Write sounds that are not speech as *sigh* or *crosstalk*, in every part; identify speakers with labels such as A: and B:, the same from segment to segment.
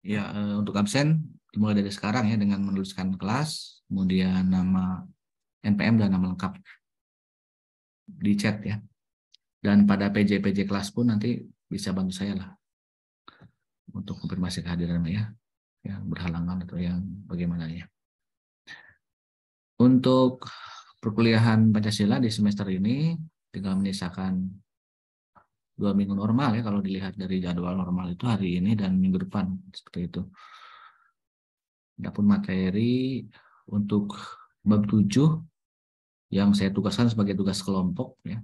A: Ya, eh, untuk absen dimulai dari sekarang ya dengan menuliskan kelas, kemudian nama NPM dan nama lengkap di chat ya. Dan pada PJ-PJ kelas pun nanti bisa bantu saya lah untuk konfirmasi kehadiran ya, yang berhalangan atau yang bagaimana ya. Untuk perkuliahan Pancasila di semester ini tinggal menyisakan dua minggu normal ya kalau dilihat dari jadwal normal itu hari ini dan minggu depan seperti itu. Adapun materi untuk bab 7 yang saya tugaskan sebagai tugas kelompok ya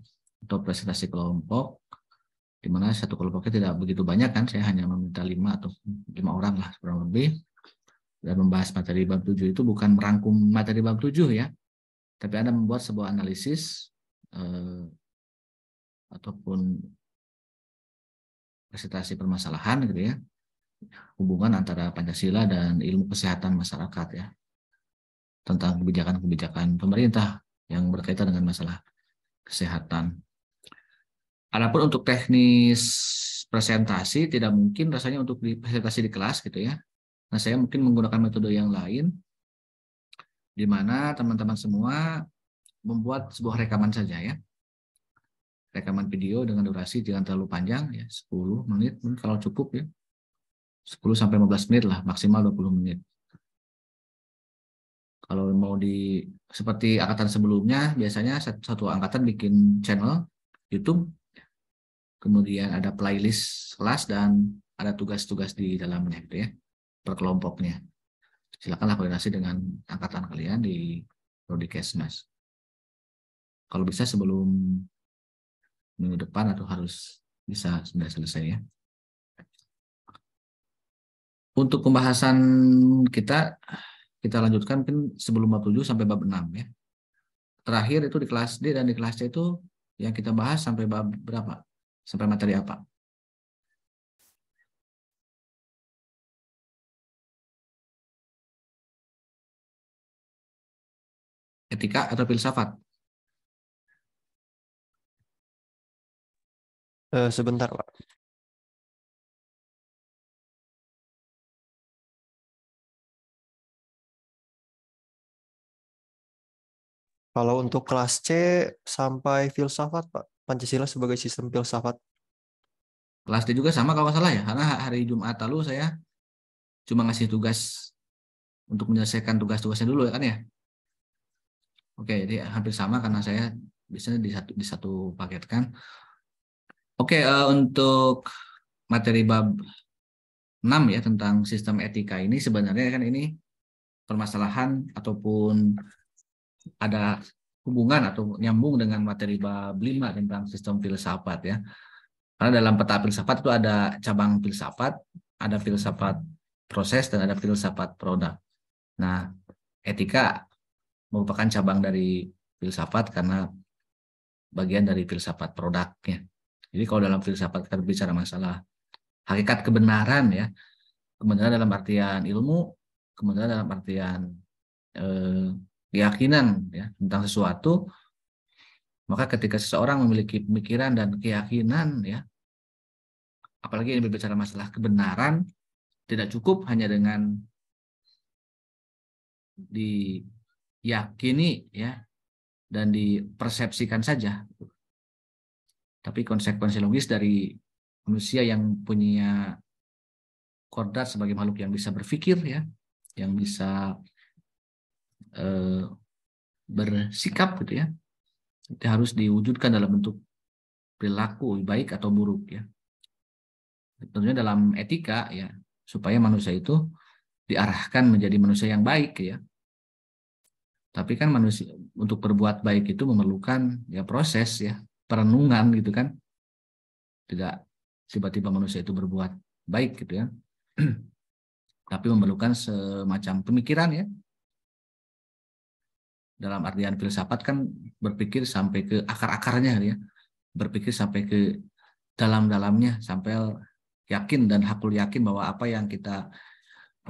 A: atau presentasi kelompok di mana satu kelompoknya tidak begitu banyak kan saya hanya meminta lima atau lima orang lah kurang lebih dan membahas materi bab 7 itu bukan merangkum materi bab 7 ya tapi Anda membuat sebuah analisis eh, ataupun presentasi permasalahan gitu ya hubungan antara Pancasila dan ilmu kesehatan masyarakat ya tentang kebijakan-kebijakan pemerintah yang berkaitan dengan masalah kesehatan. Adapun untuk teknis presentasi tidak mungkin rasanya untuk di presentasi di kelas gitu ya. Nah, saya mungkin menggunakan metode yang lain di mana teman-teman semua membuat sebuah rekaman saja ya rekaman video dengan durasi jangan terlalu panjang ya 10 menit kalau cukup ya. 10 sampai 15 menit lah maksimal 20 menit. Kalau mau di seperti angkatan sebelumnya biasanya satu angkatan bikin channel YouTube kemudian ada playlist kelas dan ada tugas-tugas di dalamnya gitu ya per kelompoknya. Silakanlah koordinasi dengan angkatan kalian di Prodi Kesmas kalau bisa sebelum minggu depan atau harus bisa sudah selesai ya. Untuk pembahasan kita, kita lanjutkan mungkin sebelum bab 7 sampai bab 6 ya. Terakhir itu di kelas D dan di kelas C itu yang kita bahas sampai bab berapa? Sampai materi apa? Etika atau filsafat?
B: Uh, sebentar, Pak. Kalau untuk kelas C sampai filsafat, Pak. Pancasila sebagai sistem filsafat.
A: Kelas D juga sama kalau salah ya, karena hari Jumat lalu saya cuma ngasih tugas untuk menyelesaikan tugas-tugasnya dulu ya kan ya. Oke, jadi hampir sama karena saya biasanya di satu di satu paket kan. Oke, uh, untuk materi bab 6 ya tentang sistem etika ini sebenarnya kan ini permasalahan ataupun ada hubungan atau nyambung dengan materi bab 5 tentang sistem filsafat ya. Karena dalam peta filsafat itu ada cabang filsafat, ada filsafat proses dan ada filsafat produk. Nah, etika merupakan cabang dari filsafat karena bagian dari filsafat produknya. Jadi kalau dalam filsafat kita berbicara masalah hakikat kebenaran ya, kebenaran dalam artian ilmu, kebenaran dalam artian eh, keyakinan ya tentang sesuatu, maka ketika seseorang memiliki pemikiran dan keyakinan ya, apalagi yang berbicara masalah kebenaran, tidak cukup hanya dengan diyakini ya dan dipersepsikan saja tapi konsekuensi logis dari manusia yang punya kodrat sebagai makhluk yang bisa berpikir ya, yang bisa eh, bersikap gitu ya, itu harus diwujudkan dalam bentuk perilaku baik atau buruk ya. Tentunya dalam etika ya, supaya manusia itu diarahkan menjadi manusia yang baik ya. Tapi kan manusia untuk berbuat baik itu memerlukan ya proses ya, perenungan gitu kan. Tidak tiba-tiba manusia itu berbuat baik gitu ya. *clears throat* Tapi memerlukan semacam pemikiran ya. Dalam artian filsafat kan berpikir sampai ke akar-akarnya ya. Berpikir sampai ke dalam-dalamnya sampai yakin dan hakul yakin bahwa apa yang kita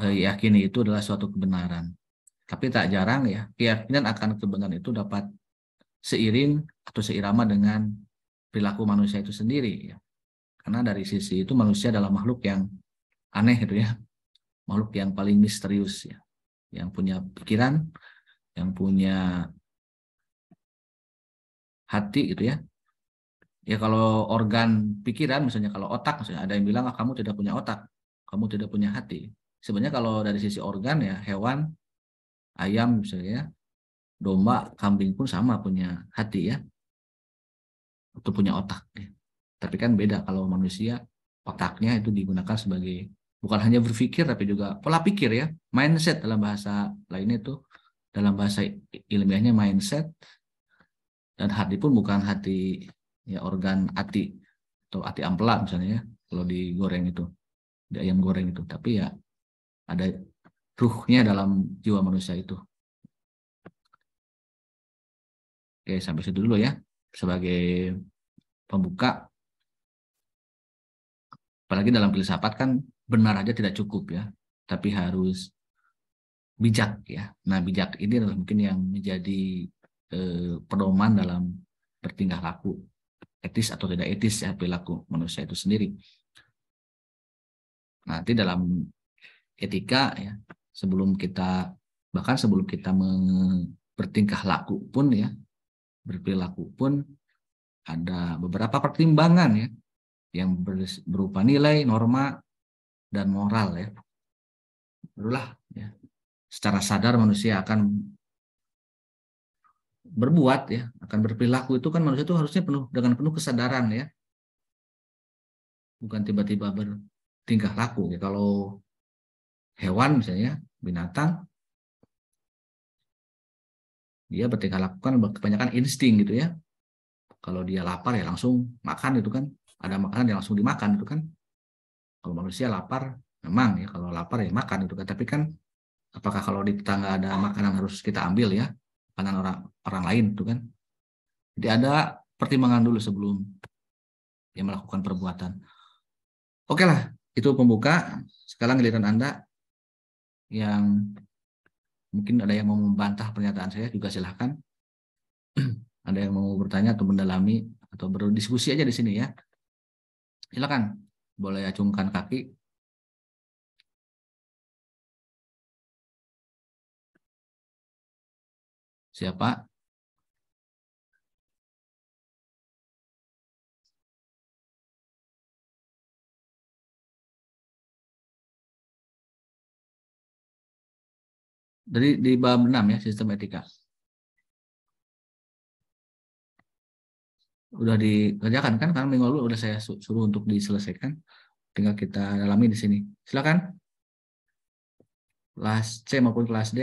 A: eh, yakini itu adalah suatu kebenaran. Tapi tak jarang ya keyakinan akan kebenaran itu dapat seiring atau seirama dengan perilaku manusia itu sendiri ya. Karena dari sisi itu manusia adalah makhluk yang aneh gitu ya. makhluk yang paling misterius ya, yang punya pikiran, yang punya hati gitu ya. Ya kalau organ pikiran misalnya kalau otak misalnya ada yang bilang ah, kamu tidak punya otak, kamu tidak punya hati. Sebenarnya kalau dari sisi organ ya hewan, ayam misalnya, ya, domba, kambing pun sama punya hati ya, atau punya otak. Ya. Tapi kan beda kalau manusia otaknya itu digunakan sebagai bukan hanya berpikir tapi juga pola pikir ya, mindset dalam bahasa lainnya itu dalam bahasa ilmiahnya mindset dan hati pun bukan hati ya organ hati atau hati ampela misalnya ya kalau digoreng itu di ayam goreng itu tapi ya ada ruhnya dalam jiwa manusia itu oke sampai situ dulu ya sebagai pembuka. Apalagi dalam filsafat kan benar aja tidak cukup ya tapi harus bijak ya. Nah bijak ini adalah mungkin yang menjadi eh, pedoman dalam bertingkah laku. Etis atau tidak etis ya perilaku manusia itu sendiri. Nanti dalam etika ya sebelum kita bahkan sebelum kita bertingkah laku pun ya berperilaku pun ada beberapa pertimbangan ya yang berupa nilai, norma, dan moral ya. Barulah ya. Secara sadar manusia akan berbuat ya, akan berperilaku itu kan manusia itu harusnya penuh dengan penuh kesadaran ya. Bukan tiba-tiba bertingkah laku ya. Kalau hewan misalnya, binatang dia bertingkah laku kan kebanyakan insting gitu ya. Kalau dia lapar ya langsung makan itu kan. Ada makanan yang langsung dimakan itu kan. Kalau manusia lapar memang ya. Kalau lapar ya makan itu kan. Tapi kan apakah kalau di tetangga ada makanan harus kita ambil ya? Makanan orang orang lain itu kan. Jadi ada pertimbangan dulu sebelum dia melakukan perbuatan. Oke lah itu pembuka. Sekarang giliran anda yang mungkin ada yang mau membantah pernyataan saya juga silahkan *clears throat* ada yang mau bertanya atau mendalami atau berdiskusi aja di sini ya Silakan, boleh acungkan kaki. Siapa? Dari di bab 6 ya sistem etika. udah dikerjakan kan? Karena minggu lalu udah saya suruh untuk diselesaikan. Tinggal kita dalami di sini. Silakan. Kelas C maupun kelas D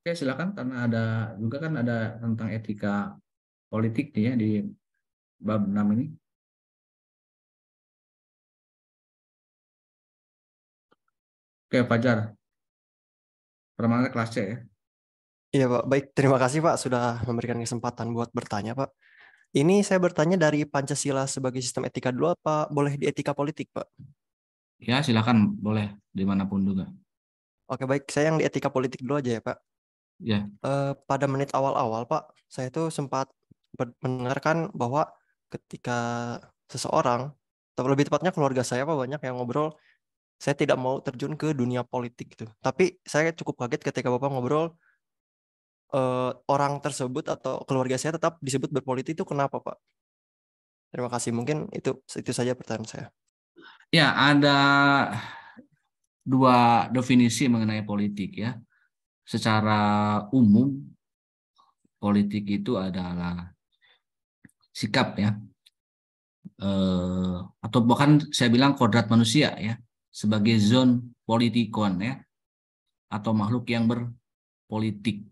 A: Oke, silakan karena ada juga kan ada tentang etika politik nih ya di bab 6 ini. Oke, Fajar. Permainan kelas C ya.
B: Iya Pak, baik. Terima kasih Pak sudah memberikan kesempatan buat bertanya Pak. Ini saya bertanya dari Pancasila sebagai sistem etika dulu apa boleh di etika politik Pak?
A: Ya, silakan boleh di mana pun juga.
B: Oke baik, saya yang di etika politik dulu aja ya Pak.
A: Ya.
B: Eh, pada menit awal-awal Pak, saya tuh sempat mendengarkan bahwa ketika seseorang, atau lebih tepatnya keluarga saya Pak banyak yang ngobrol, saya tidak mau terjun ke dunia politik gitu. Tapi saya cukup kaget ketika Bapak ngobrol eh, orang tersebut atau keluarga saya tetap disebut berpolitik itu kenapa Pak? Terima kasih. Mungkin itu itu saja pertanyaan saya.
A: Ya, ada dua definisi mengenai politik ya. Secara umum politik itu adalah sikap ya. Eh, atau bahkan saya bilang kodrat manusia ya sebagai zone politikon ya atau makhluk yang berpolitik.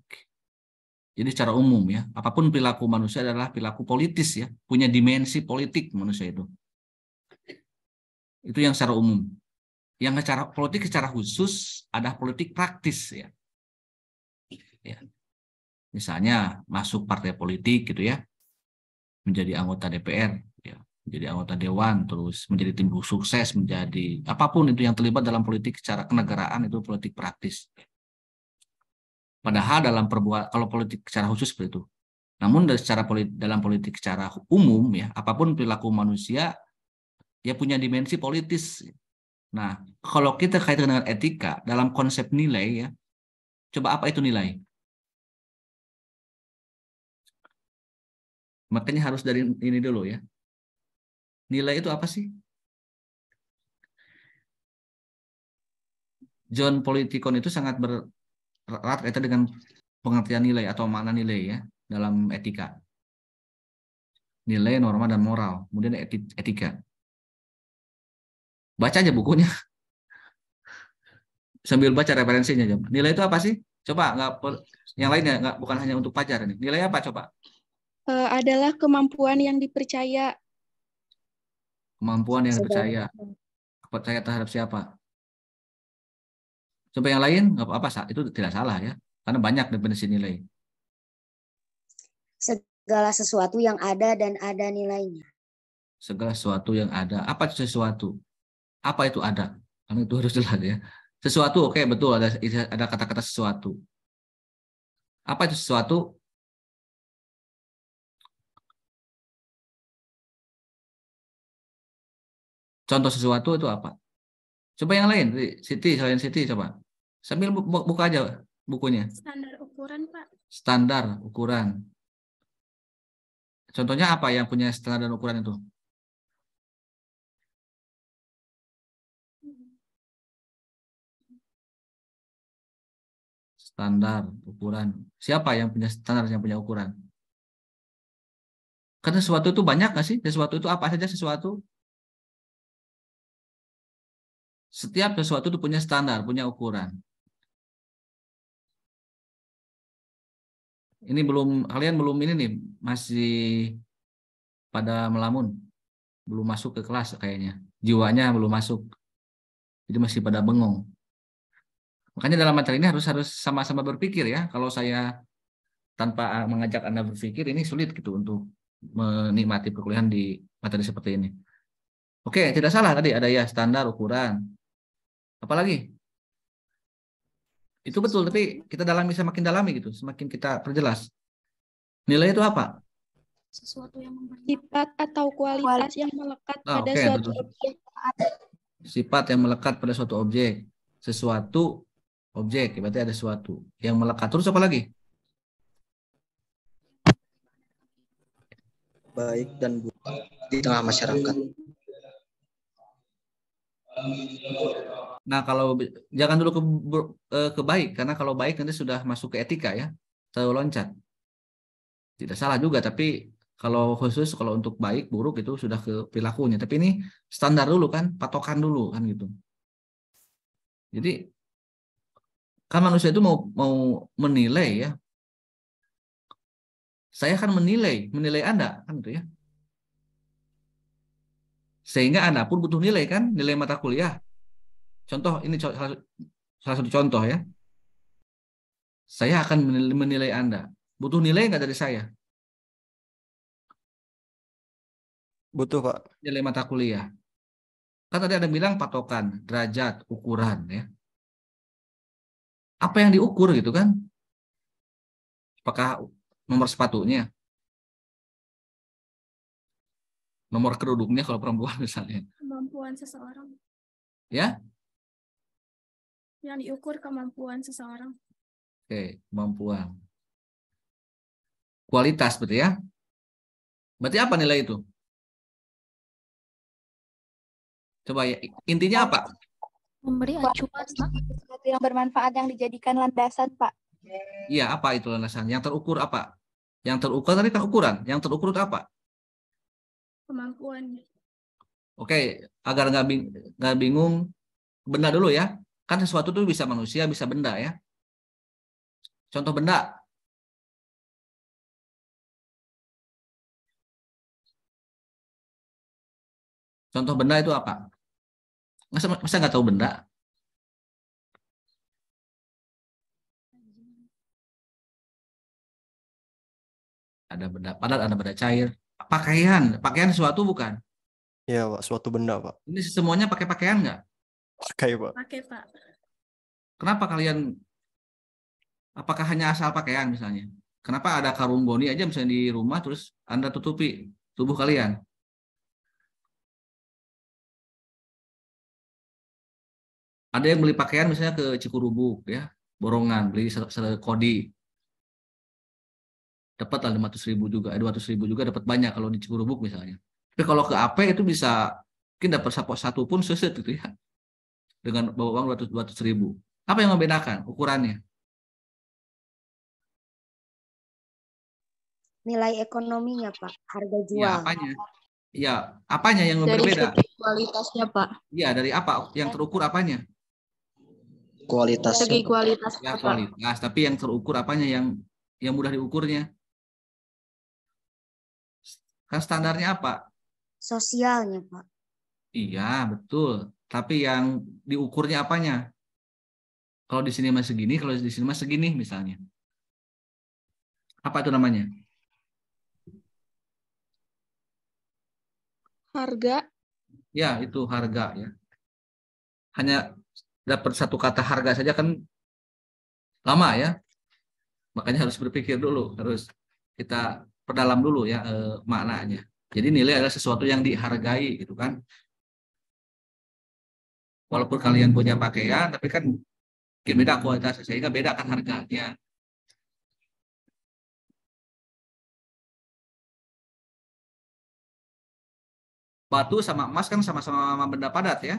A: Jadi secara umum ya, apa pun perilaku manusia adalah perilaku politis ya, punya dimensi politik manusia itu. Itu yang secara umum. Yang secara politik secara khusus ada politik praktis ya. Ya. Misalnya masuk partai politik gitu ya, menjadi anggota DPR, ya, menjadi anggota dewan, terus menjadi tim sukses, menjadi apa pun itu yang terlibat dalam politik secara kenegaraan itu politik praktis. Padahal dalam perbuat kalau politik secara khusus seperti itu. Namun secara politik, dalam politik secara umum ya, apa pun perilaku manusia ya punya dimensi politis. Nah, kalau kita kaitkan dengan etika dalam konsep nilai ya, coba apa itu nilai? Makanya harus dari ini dulu ya. Nilai itu apa sih? John Politikon itu sangat berat kaitan dengan pengertian nilai atau makna nilai ya dalam etika. Nilai, norma, dan moral. Kemudian etika. Baca aja bukunya. *laughs* Sambil baca referensinya. Nilai itu apa sih? Coba nggak yang lainnya nggak bukan hanya untuk pacar ini. Nilai apa coba?
C: Uh, adalah kemampuan yang dipercaya.
A: Kemampuan yang dipercaya. Percaya terhadap siapa? Coba yang lain nggak apa-apa itu tidak salah ya karena banyak definisi nilai.
D: Segala sesuatu yang ada dan ada nilainya.
A: Segala sesuatu yang ada. Apa itu sesuatu? Apa itu ada? Karena itu harus jelas ya. Sesuatu oke okay, betul ada ada kata-kata sesuatu. Apa itu sesuatu? Contoh sesuatu itu apa? Coba yang lain, Siti, selain Siti coba. Sambil buka aja bukunya.
C: Standar ukuran, Pak.
A: Standar ukuran. Contohnya apa yang punya standar dan ukuran itu? Standar, ukuran. Siapa yang punya standar, yang punya ukuran? Karena sesuatu itu banyak nggak sih? Sesuatu itu apa saja sesuatu? Setiap sesuatu itu punya standar, punya ukuran. Ini belum kalian belum ini nih masih pada melamun, belum masuk ke kelas kayaknya. Jiwanya belum masuk. Jadi masih pada bengong. Makanya dalam materi ini harus harus sama-sama berpikir ya. Kalau saya tanpa mengajak Anda berpikir ini sulit gitu untuk menikmati perkuliahan di materi seperti ini. Oke, tidak salah tadi ada ya standar ukuran. Apalagi? Itu betul, tapi kita dalami semakin dalami gitu, semakin kita perjelas. Nilai itu apa?
C: Sesuatu yang sifat atau kualitas yang melekat oh, pada okay, suatu betul. objek.
A: Sifat yang melekat pada suatu objek. Sesuatu objek, berarti ada sesuatu yang melekat. Terus apa lagi?
E: Baik dan buruk di tengah masyarakat.
A: Nah, kalau jangan dulu ke, eh, ke baik, karena kalau baik nanti sudah masuk ke etika ya, terlalu loncat. Tidak salah juga, tapi kalau khusus kalau untuk baik buruk itu sudah ke perilakunya. Tapi ini standar dulu kan, patokan dulu kan gitu. Jadi Kan manusia itu mau mau menilai ya. Saya akan menilai, menilai Anda kan gitu ya. Sehingga Anda pun butuh nilai kan, nilai mata kuliah. Contoh ini salah, salah satu contoh ya. Saya akan menilai, menilai Anda. Butuh nilai nggak dari saya?
B: Butuh, Pak.
A: Nilai mata kuliah. Kan tadi ada bilang patokan, derajat, ukuran ya. Apa yang diukur gitu kan? Apakah nomor sepatunya? Nomor kerudungnya kalau perempuan *laughs* misalnya.
C: Kemampuan seseorang.
A: Ya?
C: Yang diukur kemampuan seseorang.
A: Oke, kemampuan. Kualitas berarti ya? Berarti apa nilai itu? Coba ya, intinya apa?
C: Memberi acuan,
F: sesuatu yang bermanfaat yang dijadikan landasan, Pak.
A: Iya, apa itu landasan? Yang terukur apa? Yang terukur tadi kan ukuran. Yang terukur itu apa?
C: Kemampuan.
A: Oke, agar nggak bing- bingung, benda dulu ya. Kan sesuatu itu bisa manusia, bisa benda ya. Contoh benda. Contoh benda itu apa? Masa, masa nggak tahu benda? Ada benda padat, ada benda cair. Pakaian, pakaian sesuatu bukan?
B: Iya, Pak. Suatu benda, Pak.
A: Ini semuanya pakai pakaian nggak?
B: Pakai, Pak.
C: Pakai, Pak.
A: Kenapa kalian apakah hanya asal pakaian misalnya? Kenapa ada karung goni aja misalnya di rumah terus Anda tutupi tubuh kalian? Ada yang beli pakaian misalnya ke Cikurubuk ya, borongan beli se- sekodi. Dapat lah 500 ribu juga, eh, 200 ribu juga dapat banyak kalau di Cikurubuk misalnya. Tapi kalau ke AP itu bisa mungkin dapat satu pun seset gitu ya. Dengan bawa uang 200, 200 ribu. Apa yang membedakan ukurannya?
D: Nilai ekonominya, Pak. Harga
A: Ya,
D: jual.
A: apanya? Ya, apanya yang
F: Dari
A: berbeda?
F: kualitasnya, Pak.
A: Ya, dari apa? Yang terukur apanya?
E: Kualitas.
F: Segi kualitas,
A: Ya,
F: Pak.
A: kualitas. Tapi yang terukur apanya? Yang yang mudah diukurnya? Kan standarnya apa?
D: Sosialnya, Pak.
A: Iya, betul. Tapi yang diukurnya apanya? Kalau di sini masih segini, kalau di sini masih segini misalnya. Apa itu namanya?
C: Harga.
A: Ya, itu harga ya. Hanya dapat satu kata harga saja kan lama ya. Makanya harus berpikir dulu, harus kita perdalam dulu ya eh, maknanya. Jadi nilai adalah sesuatu yang dihargai gitu kan. Walaupun kalian punya pakaian, tapi kan beda kualitasnya sehingga beda kan harganya. Batu sama emas kan sama-sama benda padat ya.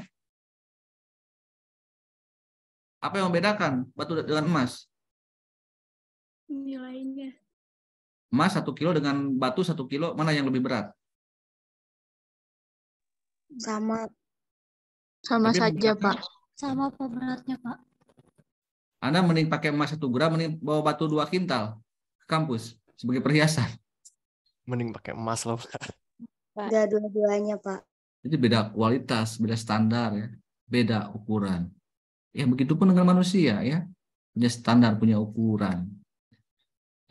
A: Apa yang membedakan batu dengan emas?
C: Nilainya.
A: Emas satu kilo dengan batu satu kilo, mana yang lebih berat?
D: Sama
F: Sama
A: Tapi
F: saja,
A: beratnya-
F: Pak.
C: Sama apa beratnya, Pak?
A: Anda mending pakai emas satu gram, mending bawa batu dua kintal ke kampus sebagai perhiasan.
B: Mending pakai emas loh, Pak.
D: enggak dua-duanya, Pak.
A: Jadi beda kualitas, beda standar ya, beda ukuran. Ya begitu pun dengan manusia ya, punya standar, punya ukuran.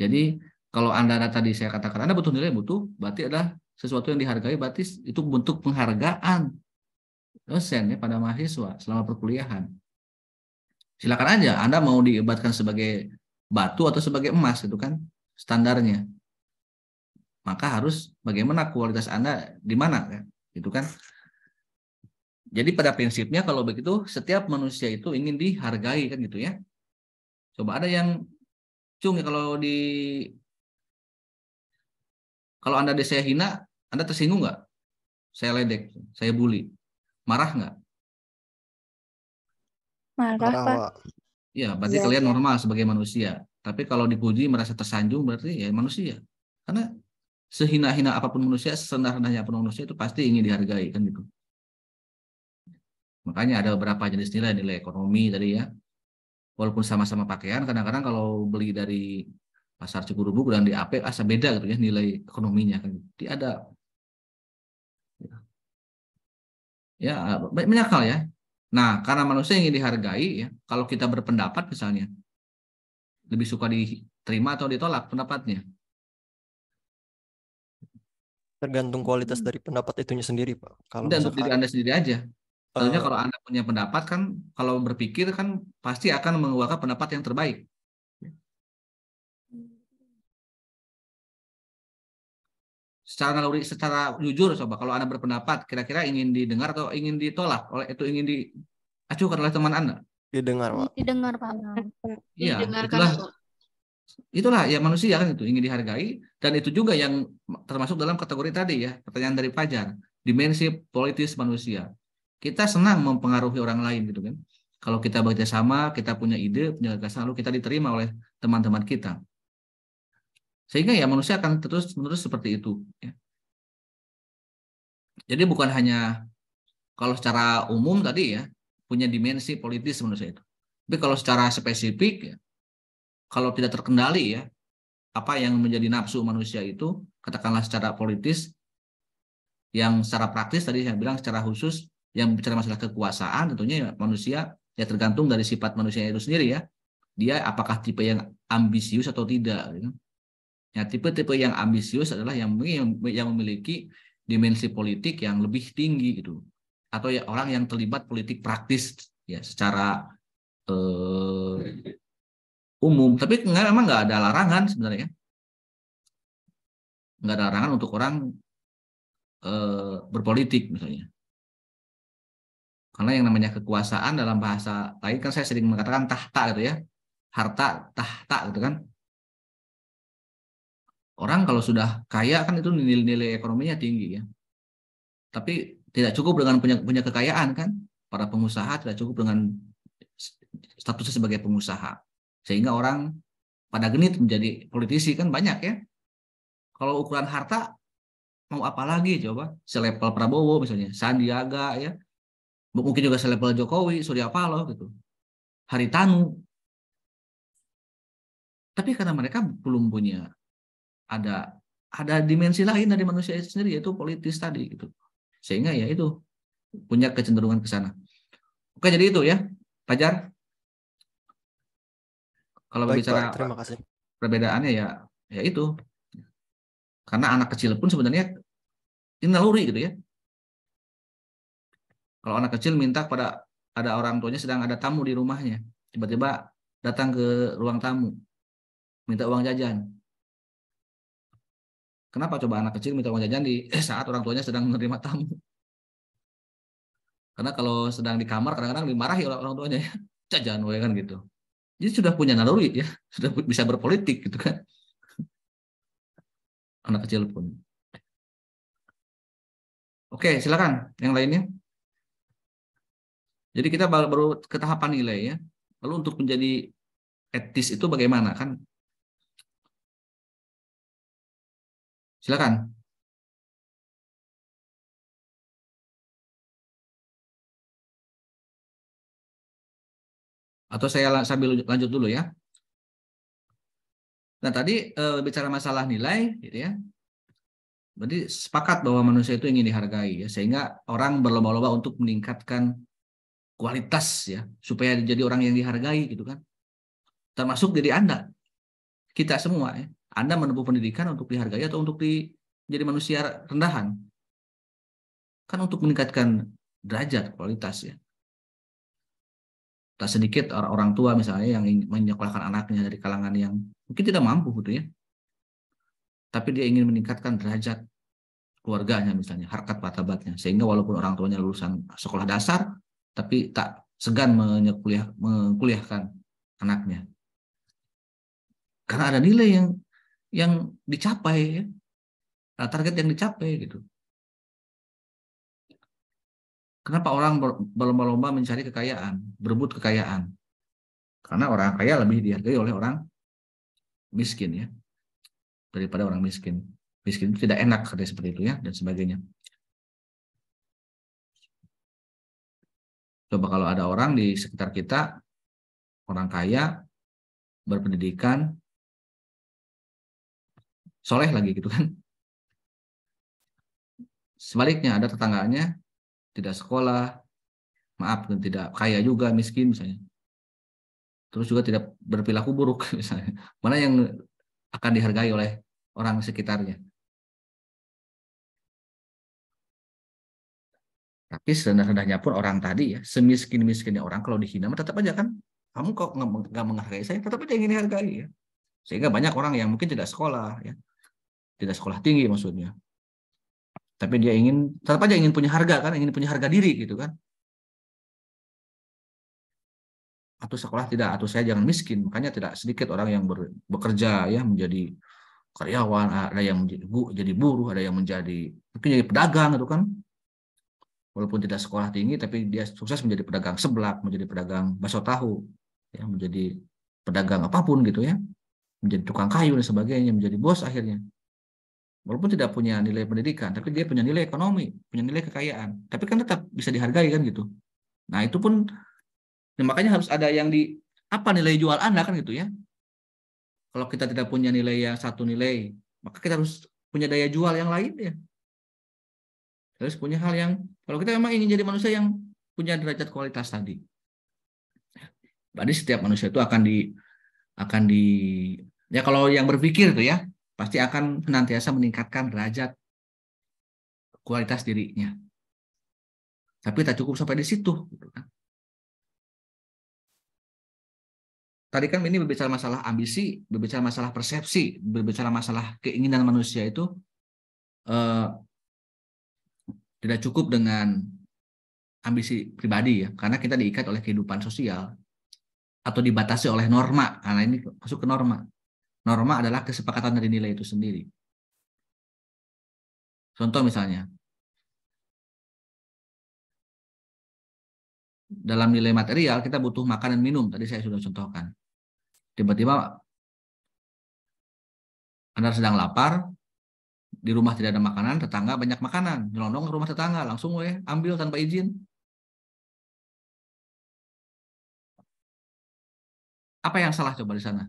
A: Jadi kalau anda tadi saya katakan anda butuh nilai butuh, berarti adalah sesuatu yang dihargai, berarti itu bentuk penghargaan dosen ya pada mahasiswa selama perkuliahan. Silakan aja, anda mau diebatkan sebagai batu atau sebagai emas itu kan standarnya. Maka harus bagaimana kualitas anda di mana kan? gitu kan. Jadi pada prinsipnya kalau begitu setiap manusia itu ingin dihargai kan gitu ya. Coba ada yang cung ya kalau di kalau anda saya hina, anda tersinggung nggak? Saya ledek, saya bully, marah nggak?
F: Marah,
B: Parah,
F: Pak.
B: Pak.
A: Ya, berarti
D: Iya,
A: kalian
D: iya.
A: normal sebagai manusia. Tapi kalau dipuji merasa tersanjung berarti ya manusia. Karena sehina-hina apa pun manusia, serendah-rendahnya apa pun manusia itu pasti ingin dihargai kan gitu. Makanya ada beberapa jenis nilai, nilai ekonomi tadi ya. walaupun sama-sama pakaian kadang-kadang kalau beli dari pasar Cikurubuk dan di AP asa beda gitu ya nilai ekonominya kan. Dia ada ya banyak hal ya. Nah karena manusia ingin dihargai ya kalau kita berpendapat misalnya lebih suka diterima atau ditolak pendapatnya.
B: Tergantung kualitas dari pendapat itunya sendiri, Pak. Kalau
A: dan untuk diri anda sendiri aja. Tentunya
B: eh,
A: kalau anda punya pendapat kan kalau berpikir kan pasti akan mengeluarkan pendapat yang terbaik secara naluri secara jujur coba kalau anda berpendapat kira-kira ingin didengar atau ingin ditolak? Oleh itu ingin diacuhkan oleh teman anda.
B: Didengar, Pak.
F: Didengar, Pak.
A: iya
F: Didengarkan,
A: itulah. itulah ya manusia kan itu ingin dihargai dan itu juga yang termasuk dalam kategori tadi ya pertanyaan dari Fajar dimensi politis manusia. Kita senang mempengaruhi orang lain gitu kan. Kalau kita bekerja sama kita punya ide punya gagasan lalu kita diterima oleh teman-teman kita sehingga ya manusia akan terus menerus seperti itu ya. jadi bukan hanya kalau secara umum tadi ya punya dimensi politis manusia itu tapi kalau secara spesifik ya kalau tidak terkendali ya apa yang menjadi nafsu manusia itu katakanlah secara politis yang secara praktis tadi saya bilang secara khusus yang bicara masalah kekuasaan tentunya ya manusia ya tergantung dari sifat manusia itu sendiri ya dia apakah tipe yang ambisius atau tidak gitu. Ya tipe-tipe yang ambisius adalah yang yang memiliki dimensi politik yang lebih tinggi gitu. Atau ya orang yang terlibat politik praktis ya secara eh, umum. Tapi nggak memang nggak ada larangan sebenarnya. Nggak ada larangan untuk orang eh, berpolitik misalnya. Karena yang namanya kekuasaan dalam bahasa lain kan saya sering mengatakan tahta gitu ya. Harta tahta gitu kan orang kalau sudah kaya kan itu nilai-nilai ekonominya tinggi ya. Tapi tidak cukup dengan punya punya kekayaan kan. Para pengusaha tidak cukup dengan statusnya sebagai pengusaha. Sehingga orang pada genit menjadi politisi kan banyak ya. Kalau ukuran harta mau apa lagi coba? Selevel Prabowo misalnya Sandiaga ya. Mungkin juga selevel Jokowi Surya Paloh gitu. Haritanu. Tapi karena mereka belum punya ada ada dimensi lain dari manusia itu sendiri yaitu politis tadi gitu. Sehingga ya itu punya kecenderungan ke sana. Oke jadi itu ya Fajar. Kalau
B: Baik,
A: bicara.
B: Terima kasih.
A: perbedaannya ya ya itu. Karena anak kecil pun sebenarnya ini naluri gitu ya. Kalau anak kecil minta pada ada orang tuanya sedang ada tamu di rumahnya tiba-tiba datang ke ruang tamu minta uang jajan kenapa coba anak kecil minta uang jajan di saat orang tuanya sedang menerima tamu karena kalau sedang di kamar kadang-kadang dimarahi oleh orang tuanya *laughs* jajan we kan gitu jadi sudah punya naluri ya, *laughs* sudah bisa berpolitik gitu kan. *laughs* Anak kecil pun. Oke, silakan yang lainnya. Jadi kita baru ke tahapan nilai ya. Lalu untuk menjadi etis itu bagaimana kan? Silakan. Atau saya sambil lanjut dulu ya. Nah tadi e, bicara masalah nilai, gitu ya. Berarti sepakat bahwa manusia itu ingin dihargai, ya, sehingga orang berlomba-lomba untuk meningkatkan kualitas ya, supaya jadi orang yang dihargai, gitu kan. Termasuk diri anda, kita semua ya. Anda menempuh pendidikan untuk dihargai atau untuk di, manusia rendahan, kan untuk meningkatkan derajat kualitas ya tak sedikit orang tua misalnya yang menyekolahkan anaknya dari kalangan yang mungkin tidak mampu gitu ya. Tapi dia ingin meningkatkan derajat keluarganya misalnya, harkat martabatnya. Sehingga walaupun orang tuanya lulusan sekolah dasar, tapi tak segan menyekuliah, mengkuliahkan anaknya. Karena ada nilai yang yang dicapai ya. Nah, target yang dicapai gitu. Kenapa orang berlomba-lomba mencari kekayaan, berebut kekayaan? Karena orang kaya lebih dihargai oleh orang miskin ya, daripada orang miskin. Miskin itu tidak enak katanya seperti itu ya dan sebagainya. Coba kalau ada orang di sekitar kita orang kaya, berpendidikan, soleh lagi gitu kan. Sebaliknya ada tetangganya tidak sekolah, maaf dan tidak kaya juga, miskin misalnya. Terus juga tidak berperilaku buruk *laughs* misalnya. Mana yang akan dihargai oleh orang sekitarnya. Tapi serendah-rendahnya pun orang tadi ya, semiskin-miskinnya orang kalau dihina tetap aja kan, kamu kok nggak menghargai saya, tetap aja ingin dihargai ya. Sehingga banyak orang yang mungkin tidak sekolah ya, tidak sekolah tinggi maksudnya. Tapi dia ingin, tetap aja ingin punya harga kan, ingin punya harga diri gitu kan. Atau sekolah tidak, atau saya jangan miskin. Makanya tidak sedikit orang yang ber, bekerja ya menjadi karyawan, ada yang menjadi, jadi buruh, ada yang menjadi mungkin jadi pedagang itu kan walaupun tidak sekolah tinggi tapi dia sukses menjadi pedagang seblak, menjadi pedagang bakso tahu, ya menjadi pedagang apa pun gitu ya, menjadi tukang kayu dan sebagainya, menjadi bos akhirnya. Walaupun tidak punya nilai pendidikan, tapi dia punya nilai ekonomi, punya nilai kekayaan, tapi kan tetap bisa dihargai kan gitu. Nah itu pun ya makanya harus ada yang di apa nilai jual anda kan gitu ya. Kalau kita tidak punya nilai yang satu nilai, maka kita harus punya daya jual yang lain ya harus punya hal yang kalau kita memang ingin jadi manusia yang punya derajat kualitas tadi. Berarti setiap manusia itu akan di akan di ya kalau yang berpikir tuh ya pasti akan senantiasa meningkatkan derajat kualitas dirinya. Tapi tak cukup sampai di situ. Gitu kan. Tadi kan ini berbicara masalah ambisi, berbicara masalah persepsi, berbicara masalah keinginan manusia itu eh, tidak cukup dengan ambisi pribadi ya, karena kita diikat oleh kehidupan sosial atau dibatasi oleh norma, karena ini masuk ke norma. Norma adalah kesepakatan dari nilai itu sendiri. Contoh misalnya, dalam nilai material kita butuh makan dan minum, tadi saya sudah contohkan. Tiba-tiba Anda sedang lapar, di rumah tidak ada makanan, tetangga banyak makanan, nyelonong ke rumah tetangga, langsung weh ambil tanpa izin. Apa yang salah coba di sana?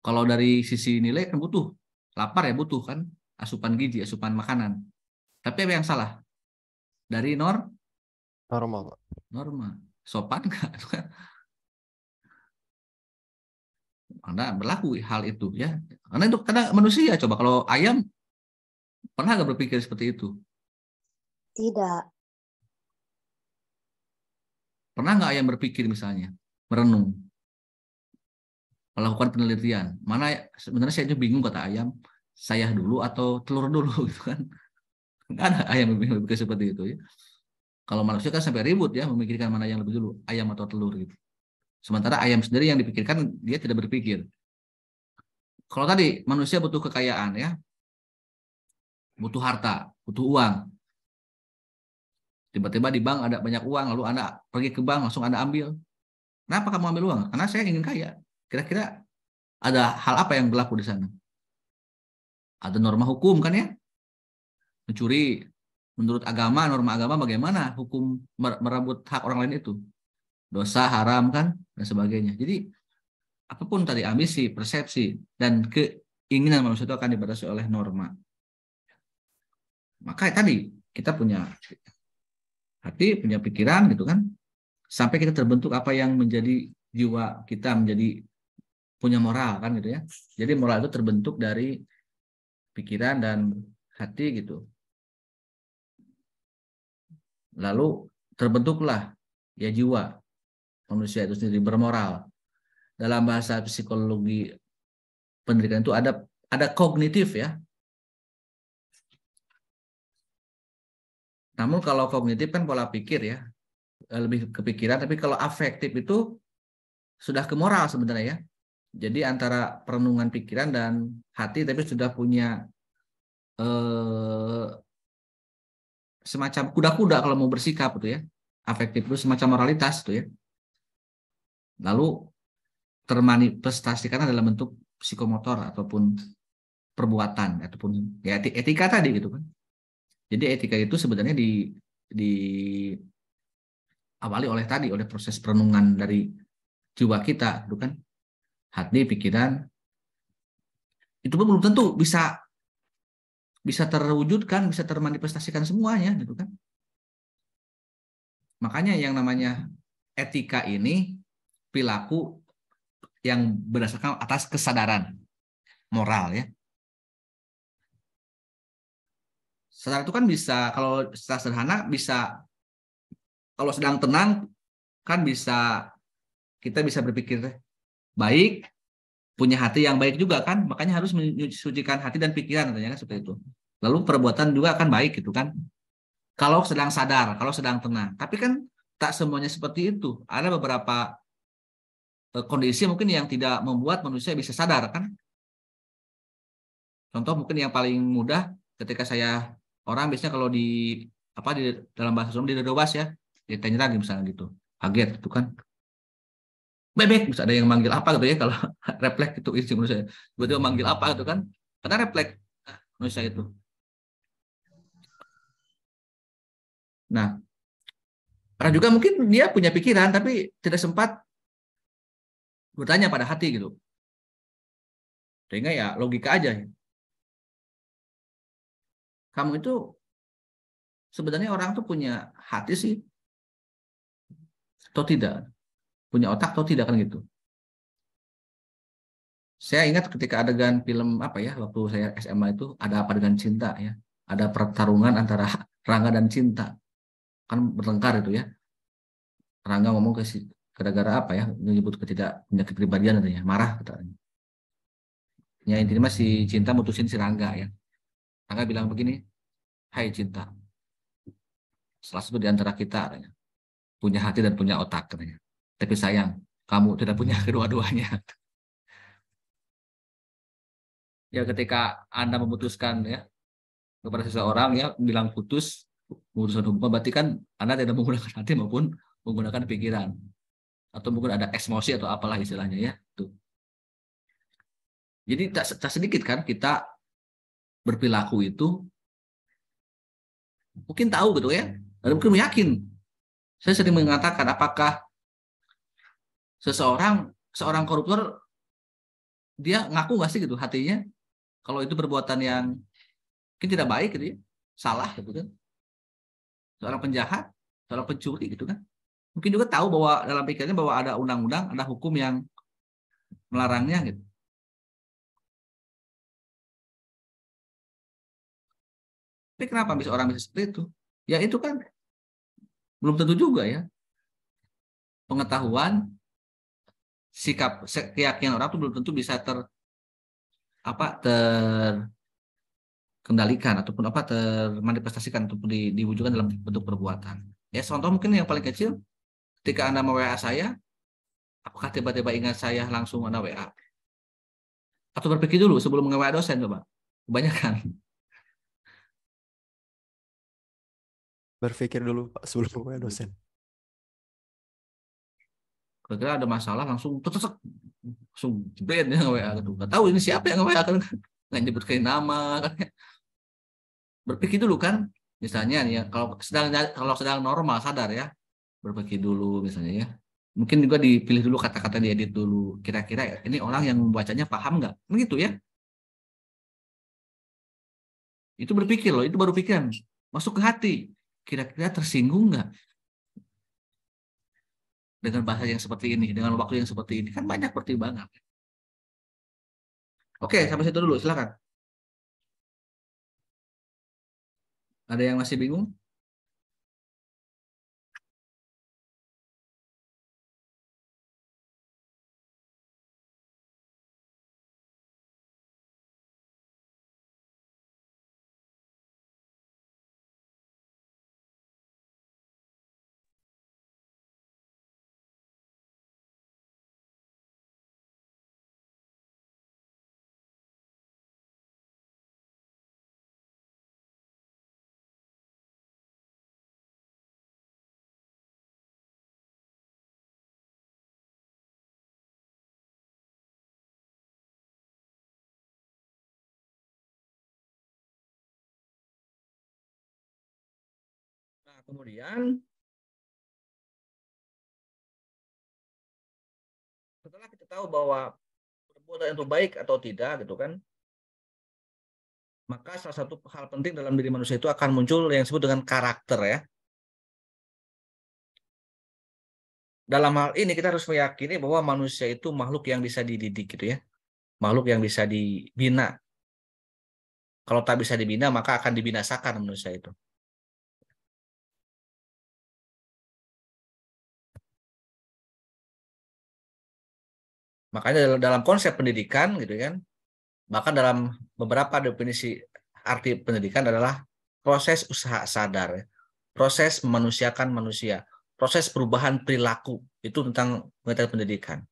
A: Kalau dari sisi nilai kan butuh, lapar ya butuh kan, asupan gizi, asupan makanan. Tapi apa yang salah? Dari nor?
B: Normal,
A: Norma. Sopan nggak? *laughs* Anda berlaku hal itu ya. Karena itu karena manusia coba kalau ayam pernah nggak berpikir seperti itu?
D: Tidak.
A: Pernah nggak ayam berpikir misalnya merenung, melakukan penelitian mana sebenarnya saya bingung kata ayam saya dulu atau telur dulu *laughs* gitu kan? Nggak ada ayam berpikir seperti itu ya. Kalau manusia kan sampai ribut ya memikirkan mana yang lebih dulu ayam atau telur gitu. Sementara ayam sendiri yang dipikirkan dia tidak berpikir. Kalau tadi manusia butuh kekayaan ya, butuh harta, butuh uang. Tiba-tiba di bank ada banyak uang, lalu Anda pergi ke bank langsung Anda ambil. Kenapa kamu ambil uang? Karena saya ingin kaya. Kira-kira ada hal apa yang berlaku di sana? Ada norma hukum kan ya? Mencuri, menurut agama, norma agama bagaimana hukum merebut hak orang lain itu? dosa haram kan dan sebagainya. Jadi apa pun tadi ambisi, persepsi dan keinginan manusia itu akan dibatasi oleh norma. Maka tadi kita punya hati, punya pikiran gitu kan, sampai kita terbentuk apa yang menjadi jiwa kita menjadi punya moral kan gitu ya. Jadi moral itu terbentuk dari pikiran dan hati gitu. Lalu terbentuklah ya jiwa manusia itu sendiri bermoral. Dalam bahasa psikologi pendidikan itu ada ada kognitif ya. Namun kalau kognitif kan pola pikir ya, lebih kepikiran, tapi kalau afektif itu sudah ke moral sebenarnya ya. Jadi antara perenungan pikiran dan hati tapi sudah punya eh, semacam kuda-kuda kalau mau bersikap itu ya. Afektif itu semacam moralitas itu ya lalu termanifestasikan dalam bentuk psikomotor ataupun perbuatan ataupun ya etika tadi gitu kan. Jadi etika itu sebenarnya di di awali oleh tadi oleh proses perenungan dari jiwa kita, itu kan hati, pikiran, itu pun belum tentu bisa bisa terwujudkan, bisa termanifestasikan semuanya, gitu kan? Makanya yang namanya etika ini perilaku yang berdasarkan atas kesadaran moral ya. Sadar itu kan bisa kalau secara sederhana bisa kalau sedang tenang kan bisa kita bisa berpikir baik, punya hati yang baik juga kan, makanya harus mensucikan hati dan pikiran katanya kan seperti itu. Lalu perbuatan juga akan baik gitu kan. Kalau sedang sadar, kalau sedang tenang. Tapi kan tak semuanya seperti itu. Ada beberapa eh, kondisi mungkin yang tidak membuat manusia bisa sadar kan. Contoh mungkin yang paling mudah ketika saya orang biasanya kalau di apa di dalam bahasa Sunda di dobas ya ditanya lagi misalnya gitu kaget itu kan bebek bisa ada yang manggil apa gitu ya kalau *laughs* refleks itu isi manusia. Tiba-tiba manggil apa gitu kan? Karena refleks manusia itu. Nah karena juga mungkin dia punya pikiran tapi tidak sempat bertanya pada hati gitu. Sehingga ya logika aja. Kamu itu sebenarnya orang tuh punya hati sih atau tidak punya otak atau tidak kan gitu. Saya ingat ketika adegan film apa ya waktu saya SMA itu ada apa dengan cinta ya. Ada pertarungan antara *laughs* Rangga dan Cinta. Kan bertengkar itu ya. Rangga ngomong ke si gara-gara apa ya menyebut ketidak punya kepribadian katanya marah katanya. Ya intinya si Cinta mutusin si Rangga ya. Rangga bilang begini hai Cinta. Salah satu di antara kita katanya punya hati dan punya otak katanya tapi sayang, kamu tidak punya *laughs* kedua-duanya. Ya ketika Anda memutuskan ya kepada seseorang ya bilang putus memutuskan hubungan berarti kan Anda tidak menggunakan hati maupun menggunakan pikiran atau mungkin ada emosi atau apalah istilahnya ya tuh. Jadi tak, tak sedikit kan kita berperilaku itu mungkin tahu gitu ya, dan mungkin yakin. Saya sering mengatakan apakah seseorang seorang koruptor dia ngaku nggak sih gitu hatinya? Kalau itu perbuatan yang mungkin tidak baik gitu ya salah gitu kan. Seorang penjahat seorang pencuri gitu kan. Mungkin juga tahu bahwa dalam pikirannya bahwa ada undang-undang ada hukum yang melarangnya gitu. Tapi kenapa bisa orang bisa seperti itu? Ya itu kan belum tentu juga ya. Pengetahuan sikap keyakinan orang itu belum tentu bisa ter apa terkendalikan ataupun apa termanifestasikan ataupun di, diwujudkan dalam bentuk perbuatan. Ya contoh mungkin yang paling kecil ketika Anda mau WA saya, apakah tiba-tiba ingat saya langsung Anda WA? Atau berpikir dulu sebelum nge-WA dosen coba. Kebanyakan.
B: Berpikir dulu Pak sebelum nge-WA dosen
A: kira ada masalah langsung tetep langsung jebret ya WA gitu. Nggak tahu ini siapa yang WA kan. Nggak nyebutkan nama kan berpikir dulu kan misalnya ya kalau sedang kalau sedang normal sadar ya. Berpikir dulu misalnya ya. Mungkin juga dipilih dulu kata-kata diedit dulu. Kira-kira ya, ini orang yang membacanya paham nggak? Begitu ya. Itu berpikir loh itu baru pikiran. Masuk ke hati. Kira-kira tersinggung nggak dengan bahasa yang seperti ini, dengan waktu yang seperti ini. Kan banyak pertimbangan. Oke, sampai situ dulu. Silakan. Ada yang masih bingung? Kemudian setelah kita tahu bahwa perbuatan itu baik atau tidak gitu kan maka salah satu hal penting dalam diri manusia itu akan muncul yang disebut dengan karakter ya. Dalam hal ini kita harus meyakini bahwa manusia itu makhluk yang bisa dididik gitu ya. Makhluk yang bisa dibina. Kalau tak bisa dibina maka akan dibinasakan manusia itu. Makanya dalam konsep pendidikan gitu kan, bahkan dalam beberapa definisi arti pendidikan adalah proses usaha sadar, ya. proses memanusiakan manusia, proses perubahan perilaku itu tentang metode pendidikan.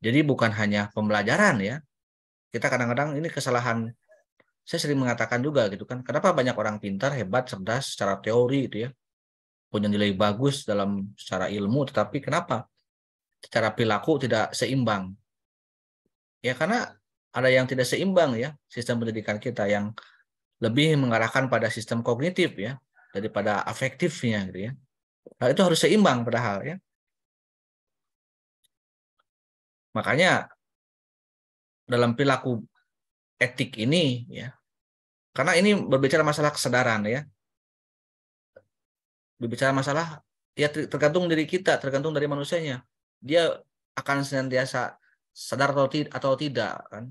A: Jadi bukan hanya pembelajaran ya. Kita kadang-kadang ini kesalahan. Saya sering mengatakan juga gitu kan. Kenapa banyak orang pintar, hebat, cerdas secara teori itu ya. Punya nilai bagus dalam secara ilmu, tetapi kenapa secara perilaku tidak seimbang. Ya karena ada yang tidak seimbang ya sistem pendidikan kita yang lebih mengarahkan pada sistem kognitif ya daripada afektifnya gitu ya. Nah, itu harus seimbang padahal ya. Makanya dalam perilaku etik ini ya karena ini berbicara masalah kesadaran ya berbicara masalah ya tergantung dari kita tergantung dari manusianya dia akan senantiasa sadar atau, atau tidak kan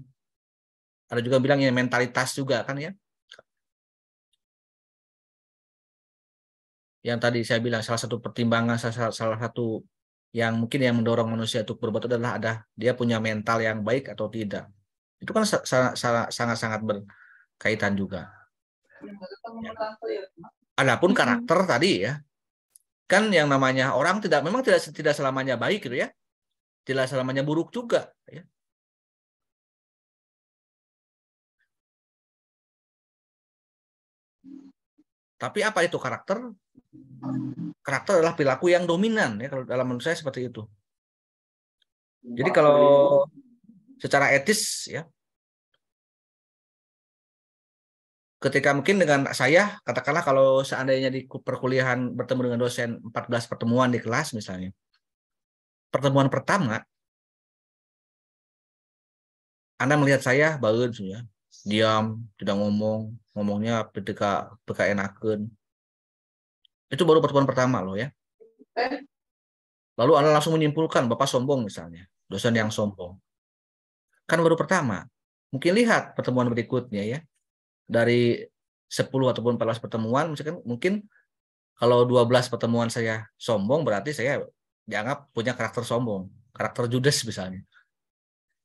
A: ada juga bilang ya mentalitas juga kan ya yang tadi saya bilang salah satu pertimbangan salah, salah satu yang mungkin yang mendorong manusia untuk berbuat adalah ada dia punya mental yang baik atau tidak itu kan sangat sangat berkaitan juga adapun karakter tadi ya kan yang namanya orang tidak memang tidak tidak selamanya baik gitu ya. Tidak selamanya buruk juga ya. Tapi apa itu karakter? Karakter adalah perilaku yang dominan ya kalau dalam menurut saya seperti itu. Jadi kalau secara etis ya ketika mungkin dengan saya katakanlah kalau seandainya di perkuliahan bertemu dengan dosen 14 pertemuan di kelas misalnya. Pertemuan pertama Anda melihat saya bagus ya diam tidak ngomong ngomongnya ketika ketika enakan. Itu baru pertemuan pertama loh ya. Lalu Anda langsung menyimpulkan Bapak sombong misalnya dosen yang sombong. Kan baru pertama. Mungkin lihat pertemuan berikutnya ya dari 10 ataupun 14 pertemuan misalkan mungkin kalau 12 pertemuan saya sombong berarti saya dianggap punya karakter sombong, karakter judes misalnya.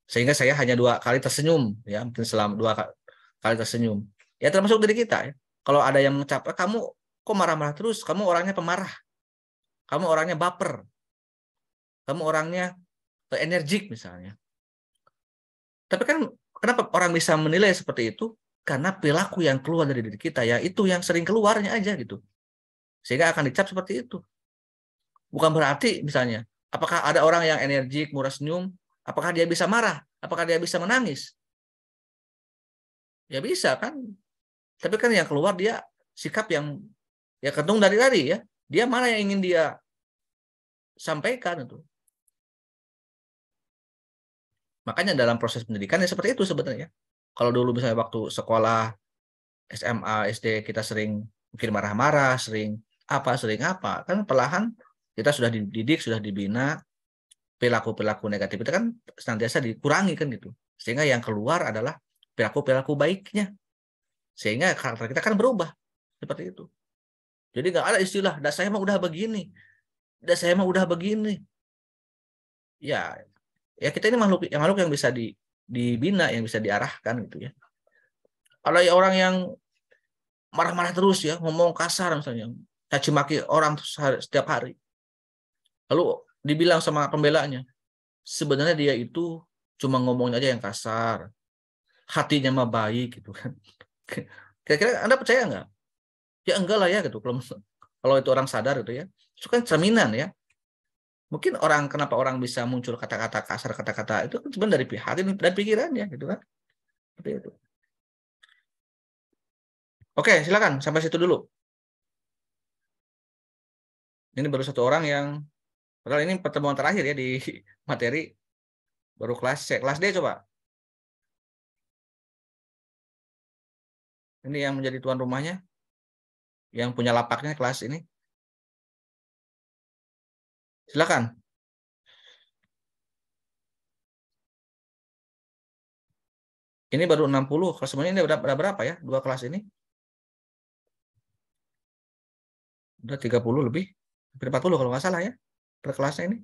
A: Sehingga saya hanya dua kali tersenyum ya, mungkin selama dua kali tersenyum. Ya termasuk dari kita ya. Kalau ada yang mencap, eh, kamu kok marah-marah terus? Kamu orangnya pemarah. Kamu orangnya baper. Kamu orangnya energik misalnya. Tapi kan kenapa orang bisa menilai seperti itu? Karena perilaku yang keluar dari diri kita ya itu yang sering keluarnya aja gitu. Sehingga akan dicap seperti itu. Bukan berarti misalnya apakah ada orang yang energik murah senyum apakah dia bisa marah apakah dia bisa menangis? Ya bisa kan. Tapi kan yang keluar dia sikap yang ya ketung dari tadi ya. Dia mana yang ingin dia sampaikan itu. Makanya dalam proses pendidikan ya seperti itu sebenarnya kalau dulu misalnya waktu sekolah SMA, SD kita sering mungkin marah-marah, sering apa, sering apa, kan perlahan kita sudah dididik, sudah dibina, perilaku-perilaku negatif itu kan senantiasa dikurangi kan gitu. Sehingga yang keluar adalah perilaku-perilaku baiknya. Sehingga karakter kita kan berubah seperti itu. Jadi nggak ada istilah, dah saya mah udah begini, dah saya mah udah begini. Ya, ya kita ini makhluk yang makhluk yang bisa di dibina yang bisa diarahkan gitu ya. Kalau ya orang yang marah-marah terus ya ngomong kasar misalnya caci maki orang setiap hari. Lalu dibilang sama pembelanya sebenarnya dia itu cuma ngomongnya aja yang kasar hatinya mah baik gitu kan. *laughs* Kira-kira anda percaya nggak? Ya enggak lah ya gitu. Kalau *laughs* kalau itu orang sadar gitu ya. Itu kan cerminan ya mungkin orang kenapa orang bisa muncul kata-kata kasar kata-kata itu kan sebenarnya dari pihak ini dan pikirannya gitu kan seperti itu oke silakan sampai situ dulu ini baru satu orang yang padahal ini pertemuan terakhir ya di *laughs* materi Baru kelas C. Kelas D coba. Ini yang menjadi tuan rumahnya. Yang punya lapaknya kelas ini. Silakan. Ini baru 60. Kelas sebenarnya ini udah berapa ya? Dua kelas ini? Udah 30 lebih. Hampir 40 kalau nggak salah ya. Per kelasnya ini.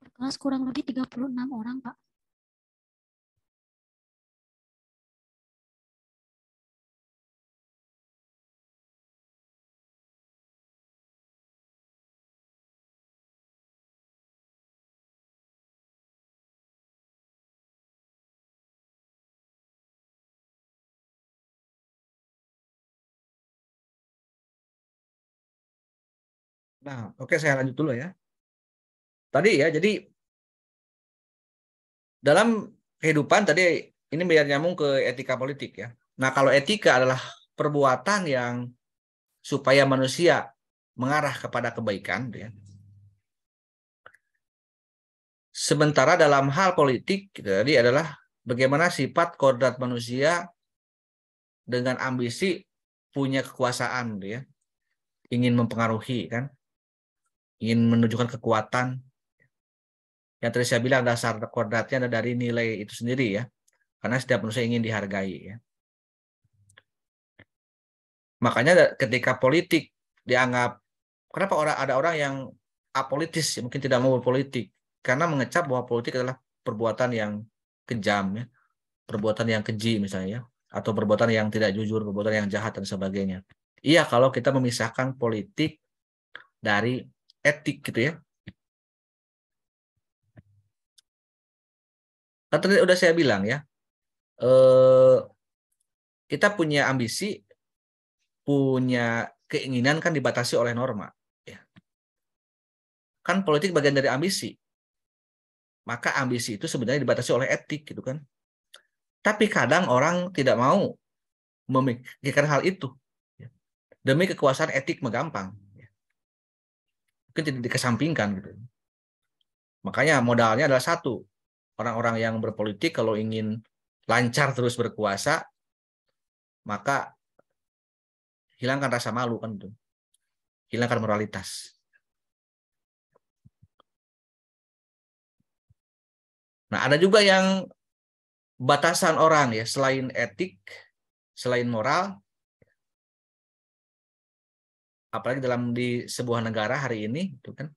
C: Per kelas kurang lebih 36 orang, Pak.
A: Nah, oke saya lanjut dulu ya. Tadi ya, jadi dalam kehidupan tadi ini biar nyambung ke etika politik ya. Nah, kalau etika adalah perbuatan yang supaya manusia mengarah kepada kebaikan ya. Sementara dalam hal politik tadi adalah bagaimana sifat kodrat manusia dengan ambisi punya kekuasaan ya. Ingin mempengaruhi kan ingin menunjukkan kekuatan. Yang tadi saya bilang dasar kodratnya ada dari nilai itu sendiri ya. Karena setiap manusia ingin dihargai ya. Makanya ketika politik dianggap kenapa orang ada orang yang apolitis mungkin tidak mau berpolitik karena mengecap bahwa politik adalah perbuatan yang kejam ya. Perbuatan yang keji misalnya ya. atau perbuatan yang tidak jujur, perbuatan yang jahat dan sebagainya. Iya kalau kita memisahkan politik dari etik gitu ya. Kan tadi udah saya bilang ya, eh, kita punya ambisi, punya keinginan kan dibatasi oleh norma. Ya. Kan politik bagian dari ambisi. Maka ambisi itu sebenarnya dibatasi oleh etik gitu kan. Tapi kadang orang tidak mau memikirkan hal itu. Ya. Demi kekuasaan etik megampang mungkin tidak dikesampingkan gitu. Makanya modalnya adalah satu. Orang-orang yang berpolitik kalau ingin lancar terus berkuasa, maka hilangkan rasa malu kan itu. Hilangkan moralitas. Nah, ada juga yang batasan orang ya, selain etik, selain moral, apalagi dalam di sebuah negara hari ini itu kan.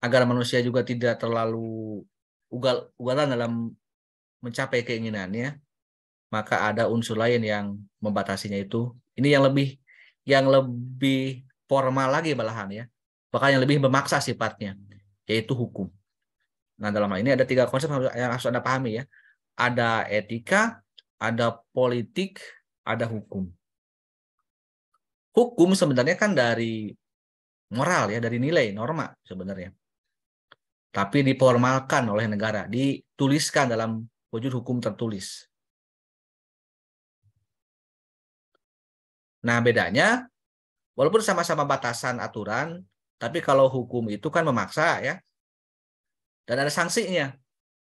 A: Agar manusia juga tidak terlalu ugal ugalan dalam mencapai keinginannya maka ada unsur lain yang membatasinya itu. Ini yang lebih yang lebih formal lagi malahan ya. Bahkan yang lebih memaksa sifatnya yaitu hukum. Nah dalam hal ini ada tiga konsep yang harus anda pahami ya. Ada etika ada politik ada hukum hukum sebenarnya kan dari moral ya, dari nilai, norma sebenarnya. Tapi diformalkan oleh negara, dituliskan dalam wujud hukum tertulis. Nah, bedanya walaupun sama-sama batasan aturan, tapi kalau hukum itu kan memaksa ya. Dan ada sanksinya.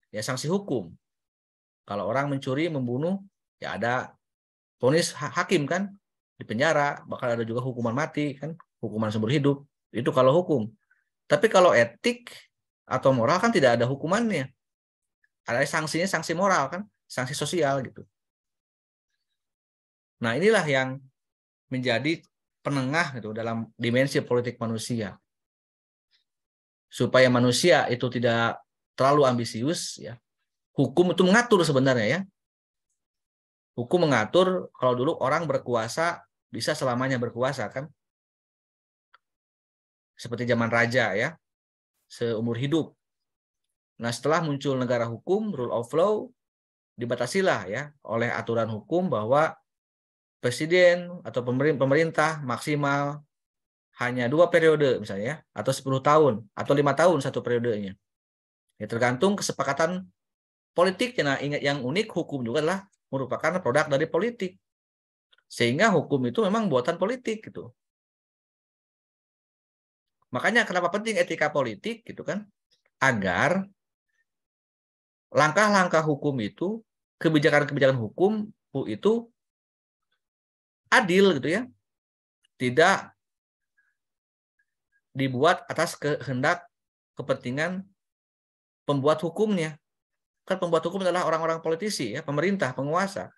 A: Ya sanksi hukum. Kalau orang mencuri, membunuh, ya ada ponis hakim kan di penjara, bakal ada juga hukuman mati kan, hukuman seumur hidup. Itu kalau hukum. Tapi kalau etik atau moral kan tidak ada hukumannya. Ada sanksinya sanksi moral kan, sanksi sosial gitu. Nah, inilah yang menjadi penengah gitu dalam dimensi politik manusia. Supaya manusia itu tidak terlalu ambisius ya. Hukum itu mengatur sebenarnya ya. Hukum mengatur kalau dulu orang berkuasa bisa selamanya berkuasa kan? Seperti zaman raja ya, seumur hidup. Nah setelah muncul negara hukum, rule of law, dibatasilah ya oleh aturan hukum bahwa presiden atau pemerintah maksimal hanya dua periode misalnya atau 10 tahun atau lima tahun satu periodenya. Ya, tergantung kesepakatan politik. Nah, ingat yang unik hukum juga adalah merupakan produk dari politik. Sehingga hukum itu memang buatan politik gitu. Makanya kenapa penting etika politik gitu kan? agar langkah-langkah hukum itu, kebijakan-kebijakan hukum itu adil gitu ya. Tidak dibuat atas kehendak kepentingan pembuat hukumnya. Kan pembuat hukum adalah orang-orang politisi ya, pemerintah, penguasa.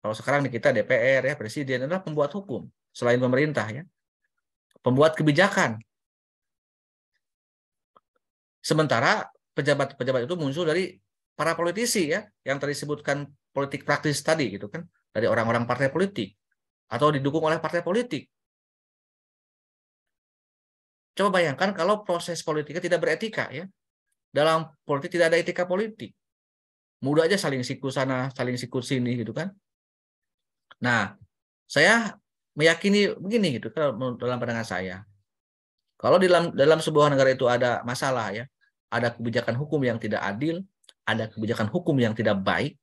A: Kalau sekarang di kita DPR ya, presiden adalah pembuat hukum selain pemerintah ya. Pembuat kebijakan. Sementara pejabat-pejabat itu muncul dari para politisi ya yang tadi disebutkan politik praktis tadi gitu kan dari orang-orang partai politik atau didukung oleh partai politik. Coba bayangkan kalau proses politiknya tidak beretika ya. Dalam politik tidak ada etika politik. Mudah aja saling sikut sana, saling sikut sini gitu kan. Nah, saya meyakini begini gitu kalau dalam pandangan saya. Kalau dalam dalam sebuah negara itu ada masalah ya, ada kebijakan hukum yang tidak adil, ada kebijakan hukum yang tidak baik,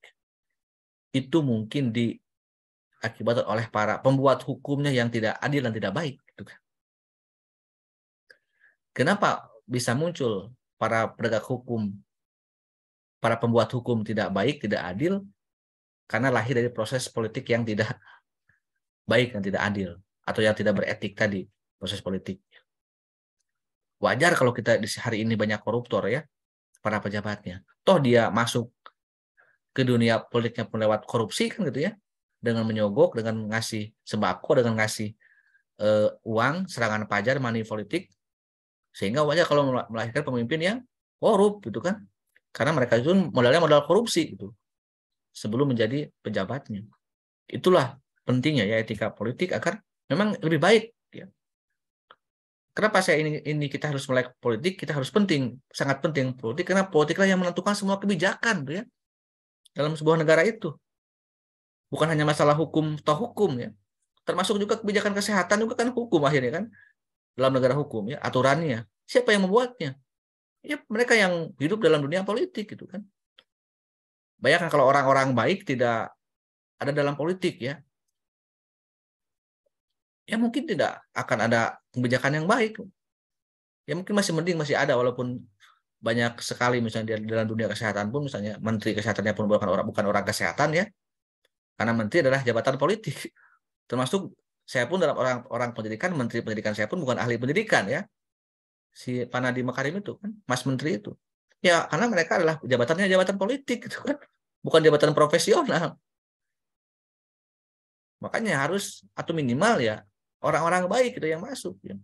A: itu mungkin diakibatkan oleh para pembuat hukumnya yang tidak adil dan tidak baik. Gitu kan. Kenapa bisa muncul para penegak hukum, para pembuat hukum tidak baik, tidak adil? Karena lahir dari proses politik yang tidak baik dan tidak adil, atau yang tidak beretik tadi, proses politik. Wajar kalau kita hari ini banyak koruptor ya, para pejabatnya. Toh dia masuk ke dunia politiknya pun lewat korupsi kan gitu ya. Dengan menyogok, dengan ngasih sembako, dengan ngasih uh, uang, serangan pajar, money politik. Sehingga wajar kalau melahirkan pemimpin yang korup gitu kan. Karena mereka itu modalnya modal korupsi gitu. Sebelum menjadi pejabatnya. Itulah pentingnya ya etika politik agar memang lebih baik Kenapa saya ini ini kita harus melek politik, kita harus penting, sangat penting politik karena politiklah yang menentukan semua kebijakan ya dalam sebuah negara itu. Bukan hanya masalah hukum atau hukum ya. Termasuk juga kebijakan kesehatan juga kan hukum akhirnya kan dalam negara hukum ya, aturannya. Siapa yang membuatnya? Ya mereka yang hidup dalam dunia politik gitu kan. Bayangkan kalau orang-orang baik tidak ada dalam politik ya, ya mungkin tidak akan ada kebijakan yang baik. Ya mungkin masih mending masih ada walaupun banyak sekali misalnya di dalam dunia kesehatan pun misalnya menteri kesehatannya pun bukan orang bukan orang kesehatan ya. Karena menteri adalah jabatan politik. *laughs* Termasuk saya pun dalam orang orang pendidikan, menteri pendidikan saya pun bukan ahli pendidikan ya. Si Panadi Makarim itu kan, Mas Menteri itu. Ya, karena mereka adalah jabatannya jabatan politik gitu kan. Bukan jabatan profesional. Makanya harus atau minimal ya orang-orang baik itu yang masuk ya.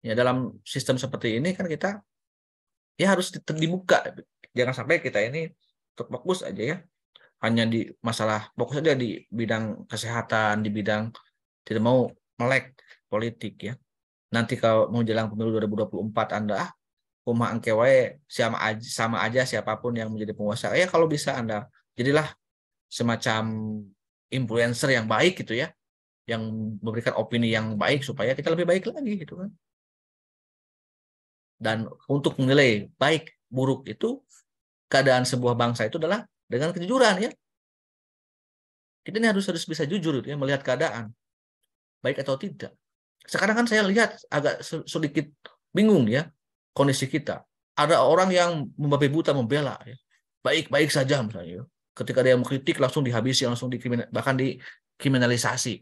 A: ya dalam sistem seperti ini kan kita ya harus dibuka jangan sampai kita ini fokus aja ya hanya di masalah fokus aja di bidang kesehatan di bidang tidak mau melek politik ya nanti kalau mau jelang pemilu 2024 Anda ah rumah angkewae sama aja, sama aja siapa pun yang menjadi penguasa ya kalau bisa Anda jadilah semacam influencer yang baik gitu ya yang memberikan opini yang baik supaya kita lebih baik lagi gitu kan. Dan untuk menilai baik buruk itu keadaan sebuah bangsa itu adalah dengan kejujuran ya. Kita ini harus harus bisa jujur ya melihat keadaan baik atau tidak. Sekarang kan saya lihat agak sedikit bingung ya kondisi kita. Ada orang yang membabi buta membela ya. Baik-baik saja misalnya. Ya. Ketika dia mengkritik langsung dihabisi, langsung dikriminal, bahkan dikriminalisasi.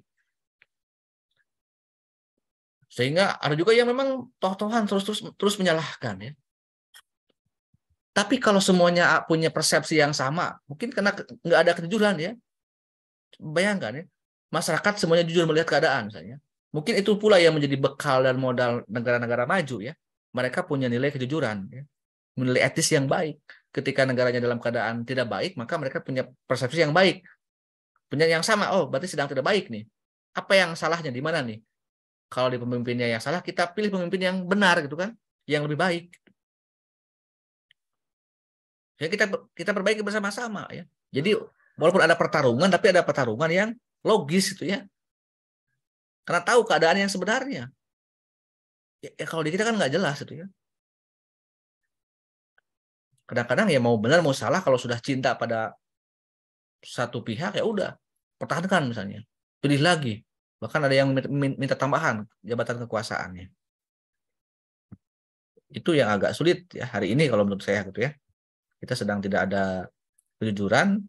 A: Sehingga ada juga yang memang toh-tohan terus terus terus menyalahkan ya. Tapi kalau semuanya punya persepsi yang sama, mungkin karena nggak ada kejujuran ya. Bayangkan ya, masyarakat semuanya jujur melihat keadaan misalnya. Mungkin itu pula yang menjadi bekal dan modal negara-negara maju ya. Mereka punya nilai kejujuran ya. Nilai etis yang baik. Ketika negaranya dalam keadaan tidak baik, maka mereka punya persepsi yang baik. Punya yang sama, oh berarti sedang tidak baik nih. Apa yang salahnya di mana nih? kalau di pemimpinnya yang salah kita pilih pemimpin yang benar gitu kan yang lebih baik ya kita kita perbaiki bersama-sama ya jadi walaupun ada pertarungan tapi ada pertarungan yang logis gitu ya karena tahu keadaan yang sebenarnya ya, ya kalau di kita kan nggak jelas itu ya kadang-kadang ya mau benar mau salah kalau sudah cinta pada satu pihak ya udah pertahankan misalnya pilih lagi Bahkan ada yang minta tambahan jabatan kekuasaannya. Itu yang agak sulit ya hari ini kalau menurut saya gitu ya. Kita sedang tidak ada kejujuran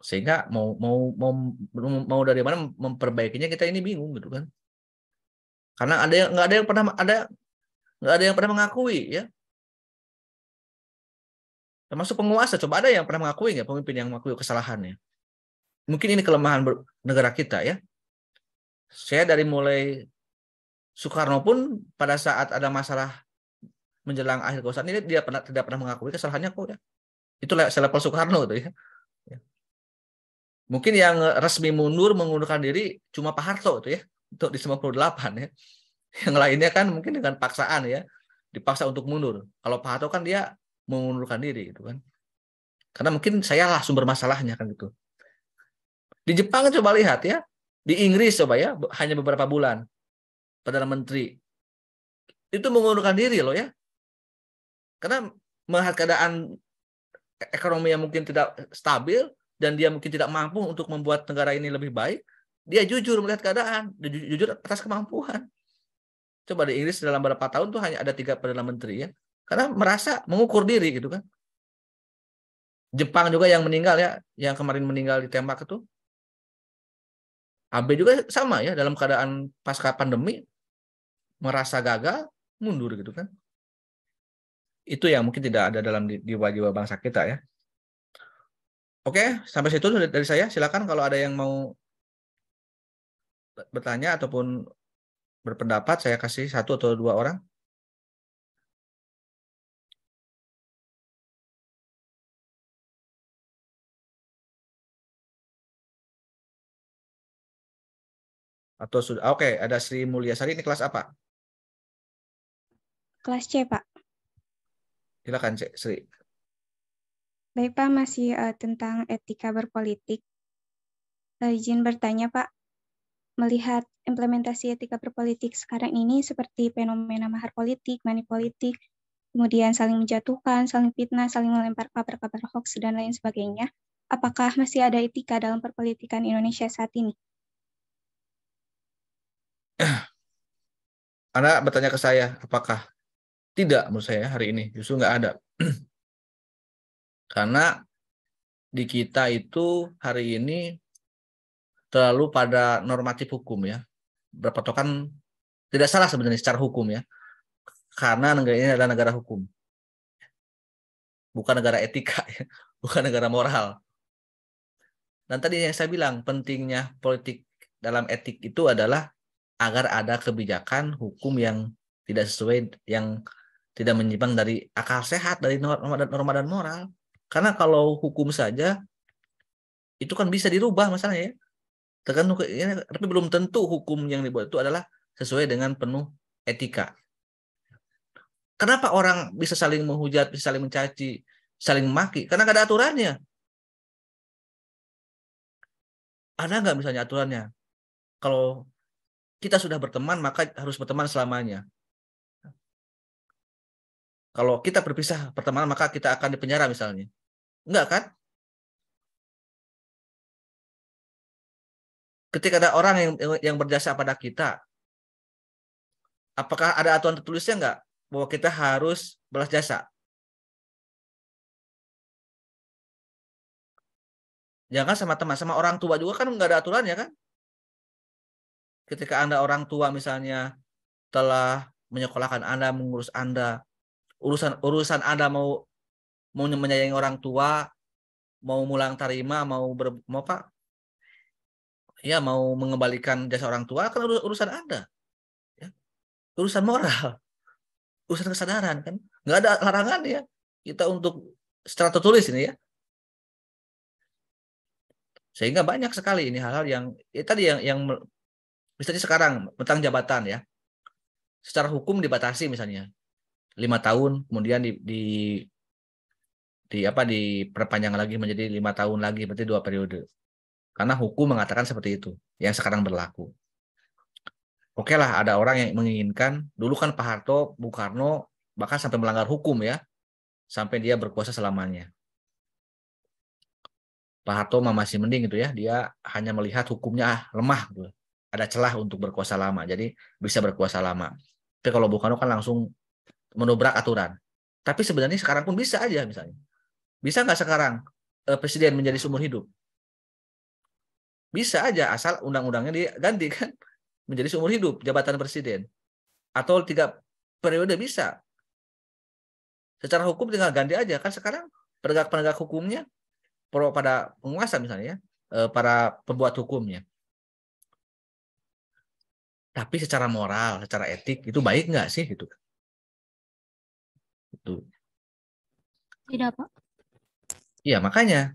A: sehingga mau mau mau mau dari mana memperbaikinya kita ini bingung gitu kan karena ada yang nggak ada yang pernah ada nggak ada yang pernah mengakui ya. Termasuk penguasa coba ada yang pernah mengakui nggak pemimpin yang mengakui kesalahannya mungkin ini kelemahan negara kita ya. Saya dari mulai Soekarno pun pada saat ada masalah menjelang akhir kekuasaan ini dia pernah tidak pernah mengakui kesalahannya kok ya. Itu selevel Soekarno gitu ya. Mungkin yang resmi mundur mengundurkan diri cuma Pak Harto itu ya untuk di 98 ya. *laughs* Yang lainnya kan mungkin dengan paksaan ya, dipaksa untuk mundur. Kalau Pak Harto kan dia mengundurkan diri gitu kan. Karena mungkin saya lah sumber masalahnya kan gitu. Di Jepang coba lihat ya, di Inggris coba ya, hanya beberapa bulan Perdana Menteri itu mengundurkan diri loh ya. Karena melihat keadaan ekonomi yang mungkin tidak stabil, dan dia mungkin tidak mampu untuk membuat negara ini lebih baik, dia jujur melihat keadaan, jujur atas kemampuan. Coba di Inggris dalam beberapa tahun tuh hanya ada tiga perdana menteri ya, karena merasa mengukur diri gitu kan. Jepang juga yang meninggal ya, yang kemarin meninggal ditembak itu. AB juga sama ya dalam keadaan pasca pandemi merasa gagal mundur gitu kan. Itu yang mungkin tidak ada dalam jiwa-jiwa bangsa kita ya. Oke, sampai situ dari saya. Silakan kalau ada yang mau bertanya ataupun berpendapat, saya kasih satu atau dua orang. Atau sudah oke, ada Sri Mulyasari ini kelas apa?
C: Kelas C, Pak.
A: Silakan, Cek Sri.
C: Baik Pak, masih uh, tentang etika berpolitik. Uh, izin bertanya Pak, melihat implementasi etika berpolitik sekarang ini seperti fenomena mahar politik, money politik, kemudian saling menjatuhkan, saling fitnah, saling melempar kabar-kabar hoax, dan lain sebagainya. Apakah masih ada etika dalam perpolitikan Indonesia saat ini? *clears throat*
A: Anda bertanya ke saya, apakah tidak menurut saya hari ini? Justru nggak ada. *clears throat* Karena di kita itu hari ini terlalu pada normatif hukum ya. Berpatokan tidak salah sebenarnya secara hukum ya. Karena negara ini adalah negara hukum. Bukan negara etika ya. *laughs* Bukan negara moral. Dan tadi yang saya bilang pentingnya politik dalam etik itu adalah agar ada kebijakan hukum yang tidak sesuai yang tidak menyimpang dari akal sehat dari norma dan norma dan moral. Karena kalau hukum saja itu kan bisa dirubah masalahnya ya. Tergantung ya, tapi belum tentu hukum yang dibuat itu adalah sesuai dengan penuh etika. Kenapa orang bisa saling menghujat, bisa saling mencaci, saling memaki? Karena nggak ada aturannya. Ada nggak misalnya aturannya? Kalau kita sudah berteman, maka harus berteman selamanya. Kalau kita berpisah pertemanan, maka kita akan dipenjara misalnya. Enggak kan? Ketika ada orang yang yang berjasa pada kita, apakah ada aturan tertulisnya enggak bahwa kita harus balas jasa? Jangan sama teman, sama orang tua juga kan enggak ada aturannya kan? Ketika Anda orang tua misalnya telah menyekolahkan Anda, mengurus Anda, urusan urusan Anda mau mau menyayangi orang tua, mau mulang tarima, mau ber, mau apa? Ya, mau mengembalikan jasa orang tua kan urusan Anda. Ya. Urusan moral. *laughs* Urusan kesadaran kan. Nggak ada larangan ya kita untuk secara tertulis ini ya. Sehingga banyak sekali ini hal-hal yang ya tadi yang yang misalnya sekarang tentang jabatan ya. Secara hukum dibatasi misalnya lima tahun, kemudian di, di di apa diperpanjang lagi menjadi lima tahun lagi berarti dua periode karena hukum mengatakan seperti itu yang sekarang berlaku oke lah ada orang yang menginginkan dulu kan Pak Harto Bung Karno bahkan sampai melanggar hukum ya sampai dia berkuasa selamanya Pak Harto masih mending gitu ya dia hanya melihat hukumnya lemah gitu ada celah untuk berkuasa lama jadi bisa berkuasa lama tapi kalau Bung Karno kan langsung menobrak aturan. Tapi sebenarnya sekarang pun bisa aja misalnya. Bisa nggak sekarang eh, presiden menjadi seumur hidup? Bisa aja asal undang-undangnya diganti kan menjadi seumur hidup jabatan presiden. Atau tiga periode bisa. Secara hukum tinggal ganti aja kan sekarang penegak-penegak hukumnya pro pada penguasa misalnya ya, eh, para pembuat hukumnya. Tapi secara moral, secara etik itu baik nggak sih gitu? Itu.
F: Tidak, Pak.
A: Iya, makanya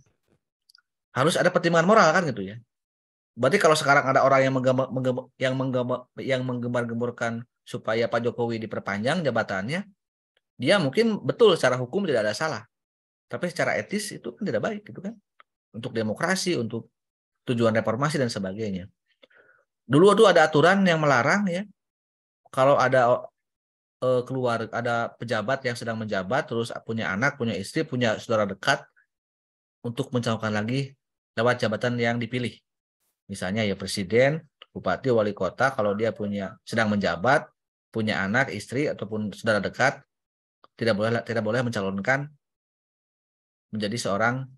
A: harus ada pertimbangan moral kan gitu ya. Berarti kalau sekarang ada orang yang menggembar, menggembar, yang menggembar, yang menggembar-gemborkan supaya Pak Jokowi diperpanjang jabatannya, dia mungkin betul secara hukum tidak ada salah. Tapi secara etis itu kan tidak baik gitu kan. Untuk demokrasi, untuk tujuan reformasi dan sebagainya. Dulu tuh ada aturan yang melarang ya kalau ada uh, keluar ada pejabat yang sedang menjabat terus punya anak, punya istri, punya saudara dekat untuk mencalonkan lagi lewat jabatan yang dipilih. Misalnya ya presiden, bupati, wali kota kalau dia punya sedang menjabat, punya anak, istri ataupun saudara dekat tidak boleh tidak boleh mencalonkan menjadi seorang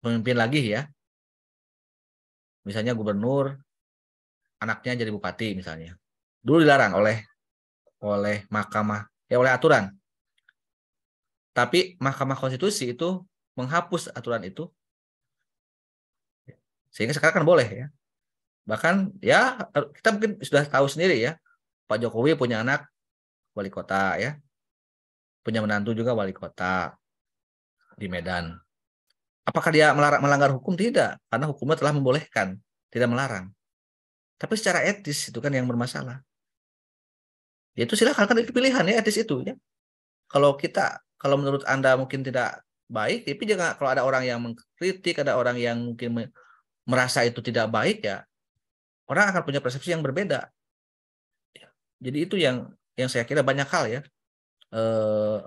A: pemimpin lagi ya. Misalnya gubernur, anaknya jadi bupati misalnya. Dulu dilarang oleh oleh mahkamah ya oleh aturan. Tapi Mahkamah Konstitusi itu menghapus aturan itu sehingga sekarang kan boleh ya. Bahkan ya kita mungkin sudah tahu sendiri ya. Pak Jokowi punya anak wali kota ya. Punya menantu juga wali kota di Medan. Apakah dia melarang, melanggar hukum? Tidak, karena hukumnya telah membolehkan, tidak melarang. Tapi secara etis itu kan yang bermasalah. Ya itu silahkan kan itu pilihan ya etis itu ya. Kalau kita kalau menurut Anda mungkin tidak baik, tapi jangan kalau ada orang yang mengkritik, ada orang yang mungkin merasa itu tidak baik ya, orang akan punya persepsi yang berbeda. Ya, jadi itu yang yang saya kira banyak hal ya. Eh,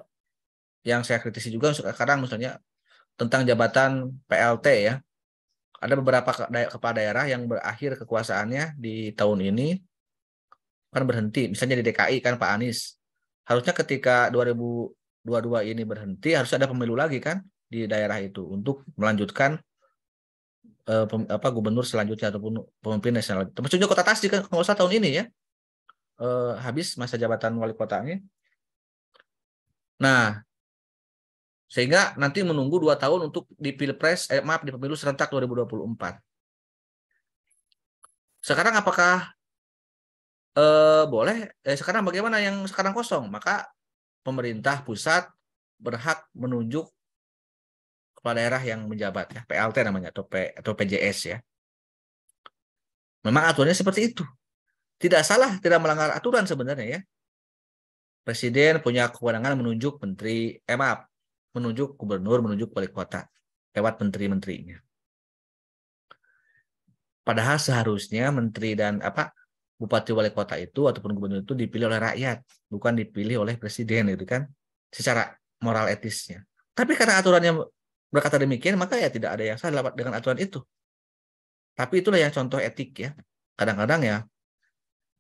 A: yang saya kritisi juga sekarang misalnya tentang jabatan PLT ya. Ada beberapa kepala daerah yang berakhir kekuasaannya di tahun ini kan berhenti. Misalnya di DKI kan Pak Anies. Harusnya ketika 2022 ini berhenti harus ada pemilu lagi kan di daerah itu untuk melanjutkan eh, pem, apa gubernur selanjutnya ataupun pemimpin nasional. Termasuk juga kota Tasik kan usah tahun ini ya. Eh, habis masa jabatan wali kotanya. Nah, sehingga nanti menunggu dua tahun untuk di pilpres, eh, maaf di pemilu serentak 2024. Sekarang apakah eh, boleh eh, sekarang bagaimana yang sekarang kosong maka pemerintah pusat berhak menunjuk kepala daerah yang menjabat ya PLT namanya atau P, atau PJS ya. Memang aturannya seperti itu. Tidak salah tidak melanggar aturan sebenarnya ya. Presiden punya kewenangan menunjuk menteri eh maaf menunjuk gubernur menunjuk wali kota lewat menteri-menterinya. Padahal seharusnya menteri dan apa bupati wali kota itu ataupun gubernur itu dipilih oleh rakyat, bukan dipilih oleh presiden itu kan secara moral etisnya. Tapi karena aturannya berkata demikian, maka ya tidak ada yang salah dengan aturan itu. Tapi itulah yang contoh etik ya. Kadang-kadang ya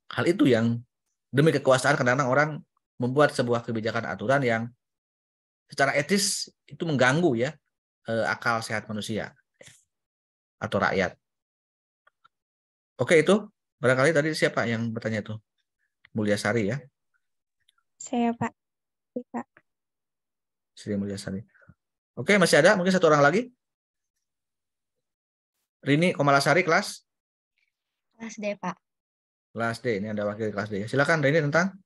A: hal itu yang demi kekuasaan kadang-kadang orang membuat sebuah kebijakan aturan yang secara etis itu mengganggu ya eh, akal sehat manusia atau rakyat. Oke itu Barangkali tadi siapa yang bertanya tuh? Mulia Sari ya?
C: Saya Pak. Iya, Pak.
A: Sri Mulia Sari. Oke, masih ada? Mungkin satu orang lagi? Rini Komalasari kelas?
F: Kelas D, Pak.
A: Kelas D, ini ada wakil kelas D. Silakan Rini tentang?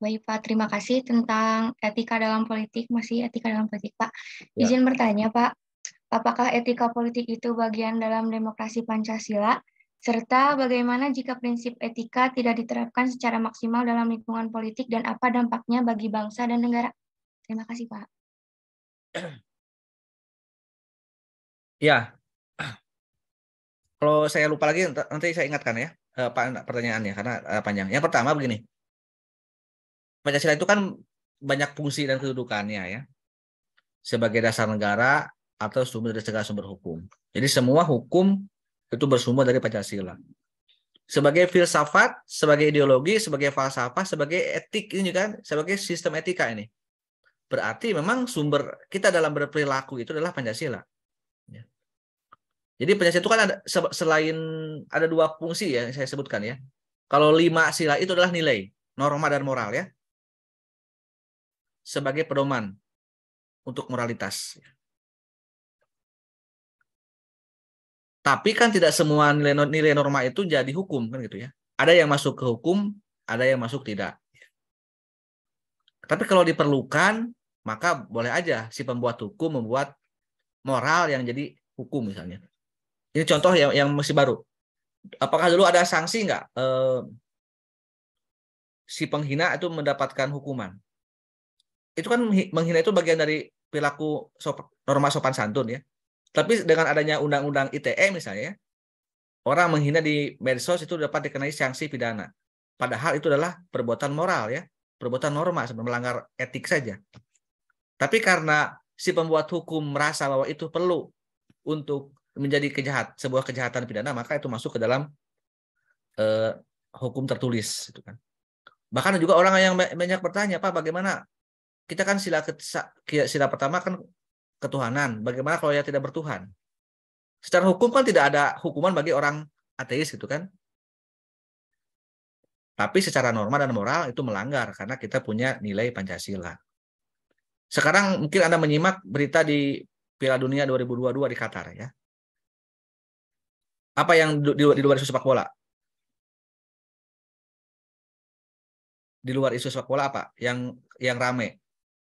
F: Baik, Pak. Terima kasih tentang etika dalam politik. Masih etika dalam politik, Pak.
A: Ya.
F: Izin bertanya, Pak. Apakah etika politik itu bagian dalam demokrasi Pancasila? serta bagaimana jika prinsip etika tidak diterapkan secara maksimal dalam lingkungan politik dan apa dampaknya bagi bangsa dan negara. Terima kasih, Pak.
A: Ya, kalau saya lupa lagi nanti saya ingatkan ya eh, pertanyaannya karena eh, panjang. Yang pertama begini, Pancasila itu kan banyak fungsi dan kedudukannya ya sebagai dasar negara atau sumber dari segala sumber hukum. Jadi semua hukum itu bersumber dari Pancasila. sebagai filsafat, sebagai ideologi, sebagai falsafah, sebagai etik ini kan, sebagai sistem etika ini. Berarti memang sumber kita dalam berperilaku itu adalah Pancasila. Ya. Jadi Pancasila itu kan ada selain ada dua fungsi ya saya sebutkan ya. Kalau lima sila itu adalah nilai, norma dan moral ya. Sebagai pedoman untuk moralitas. Tapi kan tidak semua nilai nilai norma itu jadi hukum kan gitu ya. Ada yang masuk ke hukum, ada yang masuk tidak. Tapi kalau diperlukan, maka boleh aja si pembuat hukum membuat moral yang jadi hukum misalnya. Ini contoh yang yang masih baru. Apakah dulu ada sanksi nggak eh, si penghina itu mendapatkan hukuman? Itu kan menghina itu bagian dari perilaku sop, norma sopan santun ya. Tapi dengan adanya undang-undang ITE misalnya, orang menghina di medsos itu dapat dikenai sanksi pidana. Padahal itu adalah perbuatan moral ya, perbuatan norma melanggar etik saja. Tapi karena si pembuat hukum merasa bahwa itu perlu untuk menjadi kejahat sebuah kejahatan pidana, maka itu masuk ke dalam eh, hukum tertulis, itu kan. Bahkan juga orang yang banyak bertanya, Pak, bagaimana kita kan sila sila pertama kan ketuhanan. Bagaimana kalau ya tidak bertuhan? Secara hukum kan tidak ada hukuman bagi orang ateis gitu kan. Tapi secara norma dan moral itu melanggar karena kita punya nilai Pancasila. Sekarang mungkin Anda menyimak berita di Piala Dunia 2022 di Qatar ya. Apa yang di, di, luar isu sepak bola? Di luar isu sepak bola apa? Yang yang rame,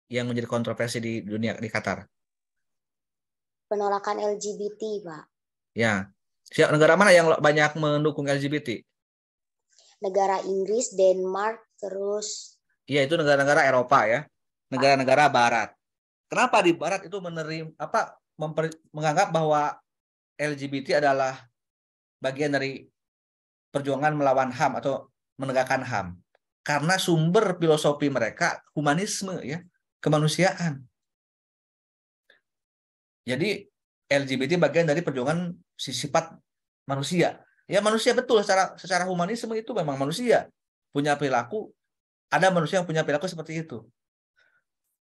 A: yang menjadi kontroversi di dunia di Qatar?
D: penolakan LGBT, Pak.
A: Ya. Siap negara mana yang banyak mendukung LGBT?
D: Negara Inggris, Denmark, terus
A: Iya, itu negara-negara Eropa ya. Negara-negara barat. Kenapa di barat itu menerima apa memper, menganggap bahwa LGBT adalah bagian dari perjuangan melawan HAM atau menegakkan HAM? Karena sumber filosofi mereka humanisme ya, kemanusiaan. Jadi LGBT bagian dari perjuangan sifat manusia. Ya manusia betul secara secara humanisme itu memang manusia punya perilaku ada manusia yang punya perilaku seperti itu.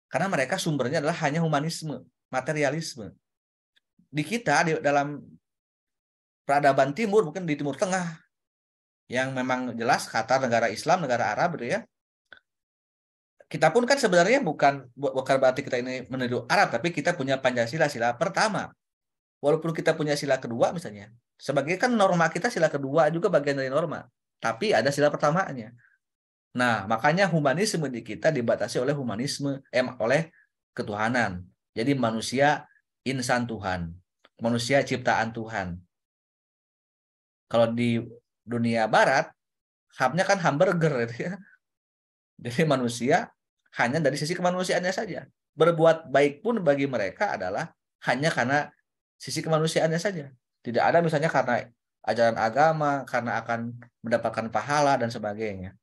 A: Karena mereka sumbernya adalah hanya humanisme, materialisme. Di kita di dalam peradaban timur mungkin di timur tengah yang memang jelas kata negara Islam, negara Arab gitu ya kita pun kan sebenarnya bukan bukan berarti kita ini meniru Arab, tapi kita punya Pancasila sila pertama. Walaupun kita punya sila kedua misalnya, sebagai kan norma kita sila kedua juga bagian dari norma, tapi ada sila pertamanya. Nah, makanya humanisme di kita dibatasi oleh humanisme eh, oleh ketuhanan. Jadi manusia insan Tuhan, manusia ciptaan Tuhan. Kalau di dunia barat, hamnya kan hamburger *laughs* gitu ya. Jadi manusia hanya dari sisi kemanusiaannya saja. Berbuat baik pun bagi mereka adalah hanya karena sisi kemanusiaannya saja. Tidak ada misalnya karena ajaran agama, karena akan mendapatkan pahala dan sebagainya.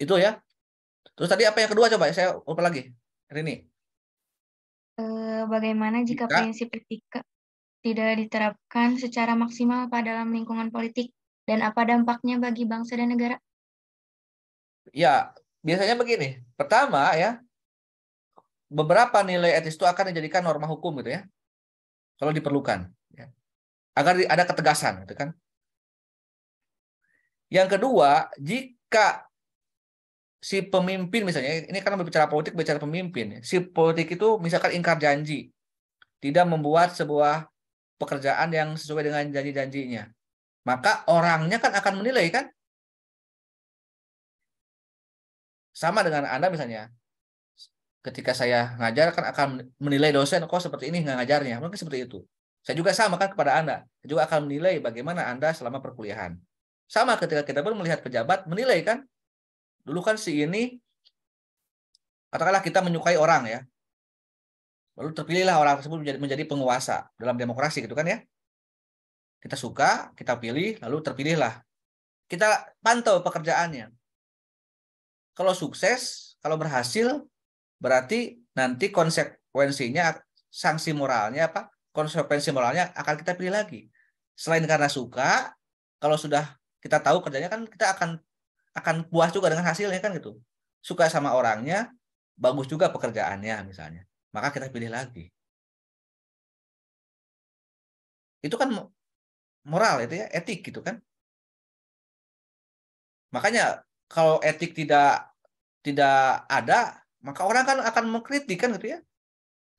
A: Itu ya. Terus tadi apa yang kedua coba saya lupa lagi. Rini.
F: Eh, bagaimana jika Jika- prinsip etika tidak diterapkan secara maksimal pada dalam lingkungan politik dan apa dampaknya bagi bangsa dan negara?
A: Ya, biasanya begini. Pertama ya, beberapa nilai etis itu akan dijadikan norma hukum gitu ya. Kalau diperlukan. Ya. Agar ada ketegasan gitu kan. Yang kedua, jika si pemimpin misalnya, ini kan berbicara politik, bicara pemimpin. Si politik itu misalkan ingkar janji. Tidak membuat sebuah pekerjaan yang sesuai dengan janji-janjinya. Maka orangnya kan akan menilai kan Sama dengan Anda misalnya, ketika saya ngajar kan akan menilai dosen kok seperti ini nggak ngajarnya. Mungkin seperti itu. Saya juga sama kan kepada Anda. Saya juga akan menilai bagaimana Anda selama perkuliahan. Sama ketika kita pun melihat pejabat, menilai kan. Dulu kan si ini, katakanlah kita menyukai orang ya. Lalu terpilihlah orang tersebut menjadi, menjadi penguasa dalam demokrasi gitu kan ya. Kita suka, kita pilih, lalu terpilihlah. Kita pantau pekerjaannya. Kalau sukses, kalau berhasil, berarti nanti konsekuensinya, sanksi moralnya apa? Konsekuensi moralnya akan kita pilih lagi. Selain karena suka, kalau sudah kita tahu kerjanya kan kita akan akan puas juga dengan hasilnya kan gitu. Suka sama orangnya, bagus juga pekerjaannya misalnya. Maka kita pilih lagi. Itu kan moral itu ya, etik gitu kan. Makanya kalau etik tidak tidak ada, maka orang kan akan mengkritik kan gitu ya.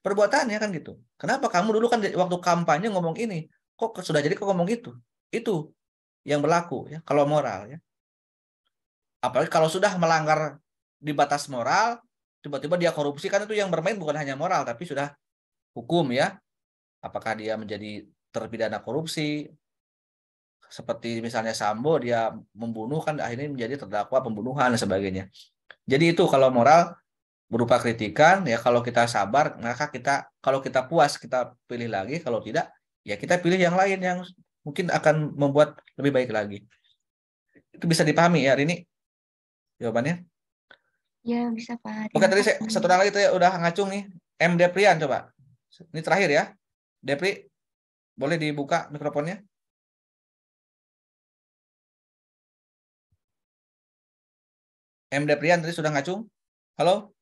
A: Perbuatannya kan gitu. Kenapa kamu dulu kan waktu kampanye ngomong ini, kok sudah jadi kok ngomong gitu? Itu yang berlaku ya kalau moral ya. Apalagi kalau sudah melanggar di batas moral, tiba-tiba dia korupsi kan itu yang bermain bukan hanya moral tapi sudah hukum ya. Apakah dia menjadi terpidana korupsi seperti misalnya Sambo dia membunuh kan akhirnya menjadi terdakwa pembunuhan dan sebagainya. Jadi itu kalau moral berupa kritikan ya kalau kita sabar maka kita kalau kita puas kita pilih lagi kalau tidak ya kita pilih yang lain yang mungkin akan membuat lebih baik lagi. Itu bisa dipahami ya hari ini jawabannya?
F: Ya bisa Pak.
A: Oke tadi saya, satu orang lagi tuh ya, udah ngacung nih M Deprian coba. Ini terakhir ya. Depri boleh dibuka mikrofonnya? M. Deprian tadi sudah ngacung. Halo?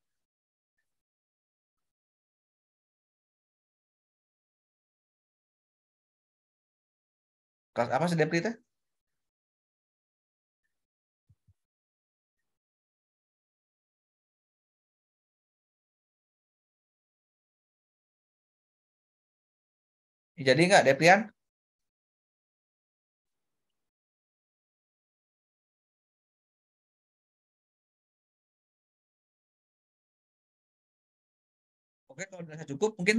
A: Kelas apa sih Depri itu? Jadi enggak Deprian? Oke, kalau sudah cukup mungkin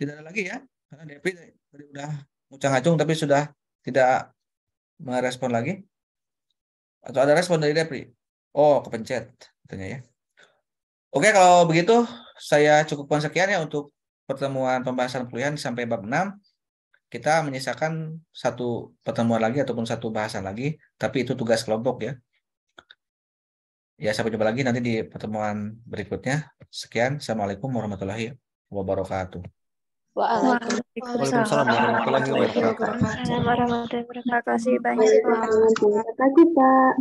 A: tidak ada lagi ya. Karena Devi tadi udah ngucang-ngacung tapi sudah tidak merespon lagi. Atau ada respon dari Depri? Oh, kepencet katanya ya. Oke, kalau begitu saya cukupkan sekian ya untuk pertemuan pembahasan kuliah sampai bab 6. Kita menyisakan satu pertemuan lagi ataupun satu bahasan lagi, tapi itu tugas kelompok ya. Ya, sampai jumpa lagi nanti di pertemuan berikutnya. Sekian. Assalamualaikum warahmatullahi wabarakatuh.
B: Waalaikumsalam
G: warahmatullahi wabarakatuh. Terima kasih banyak.
C: Terima kasih, Pak.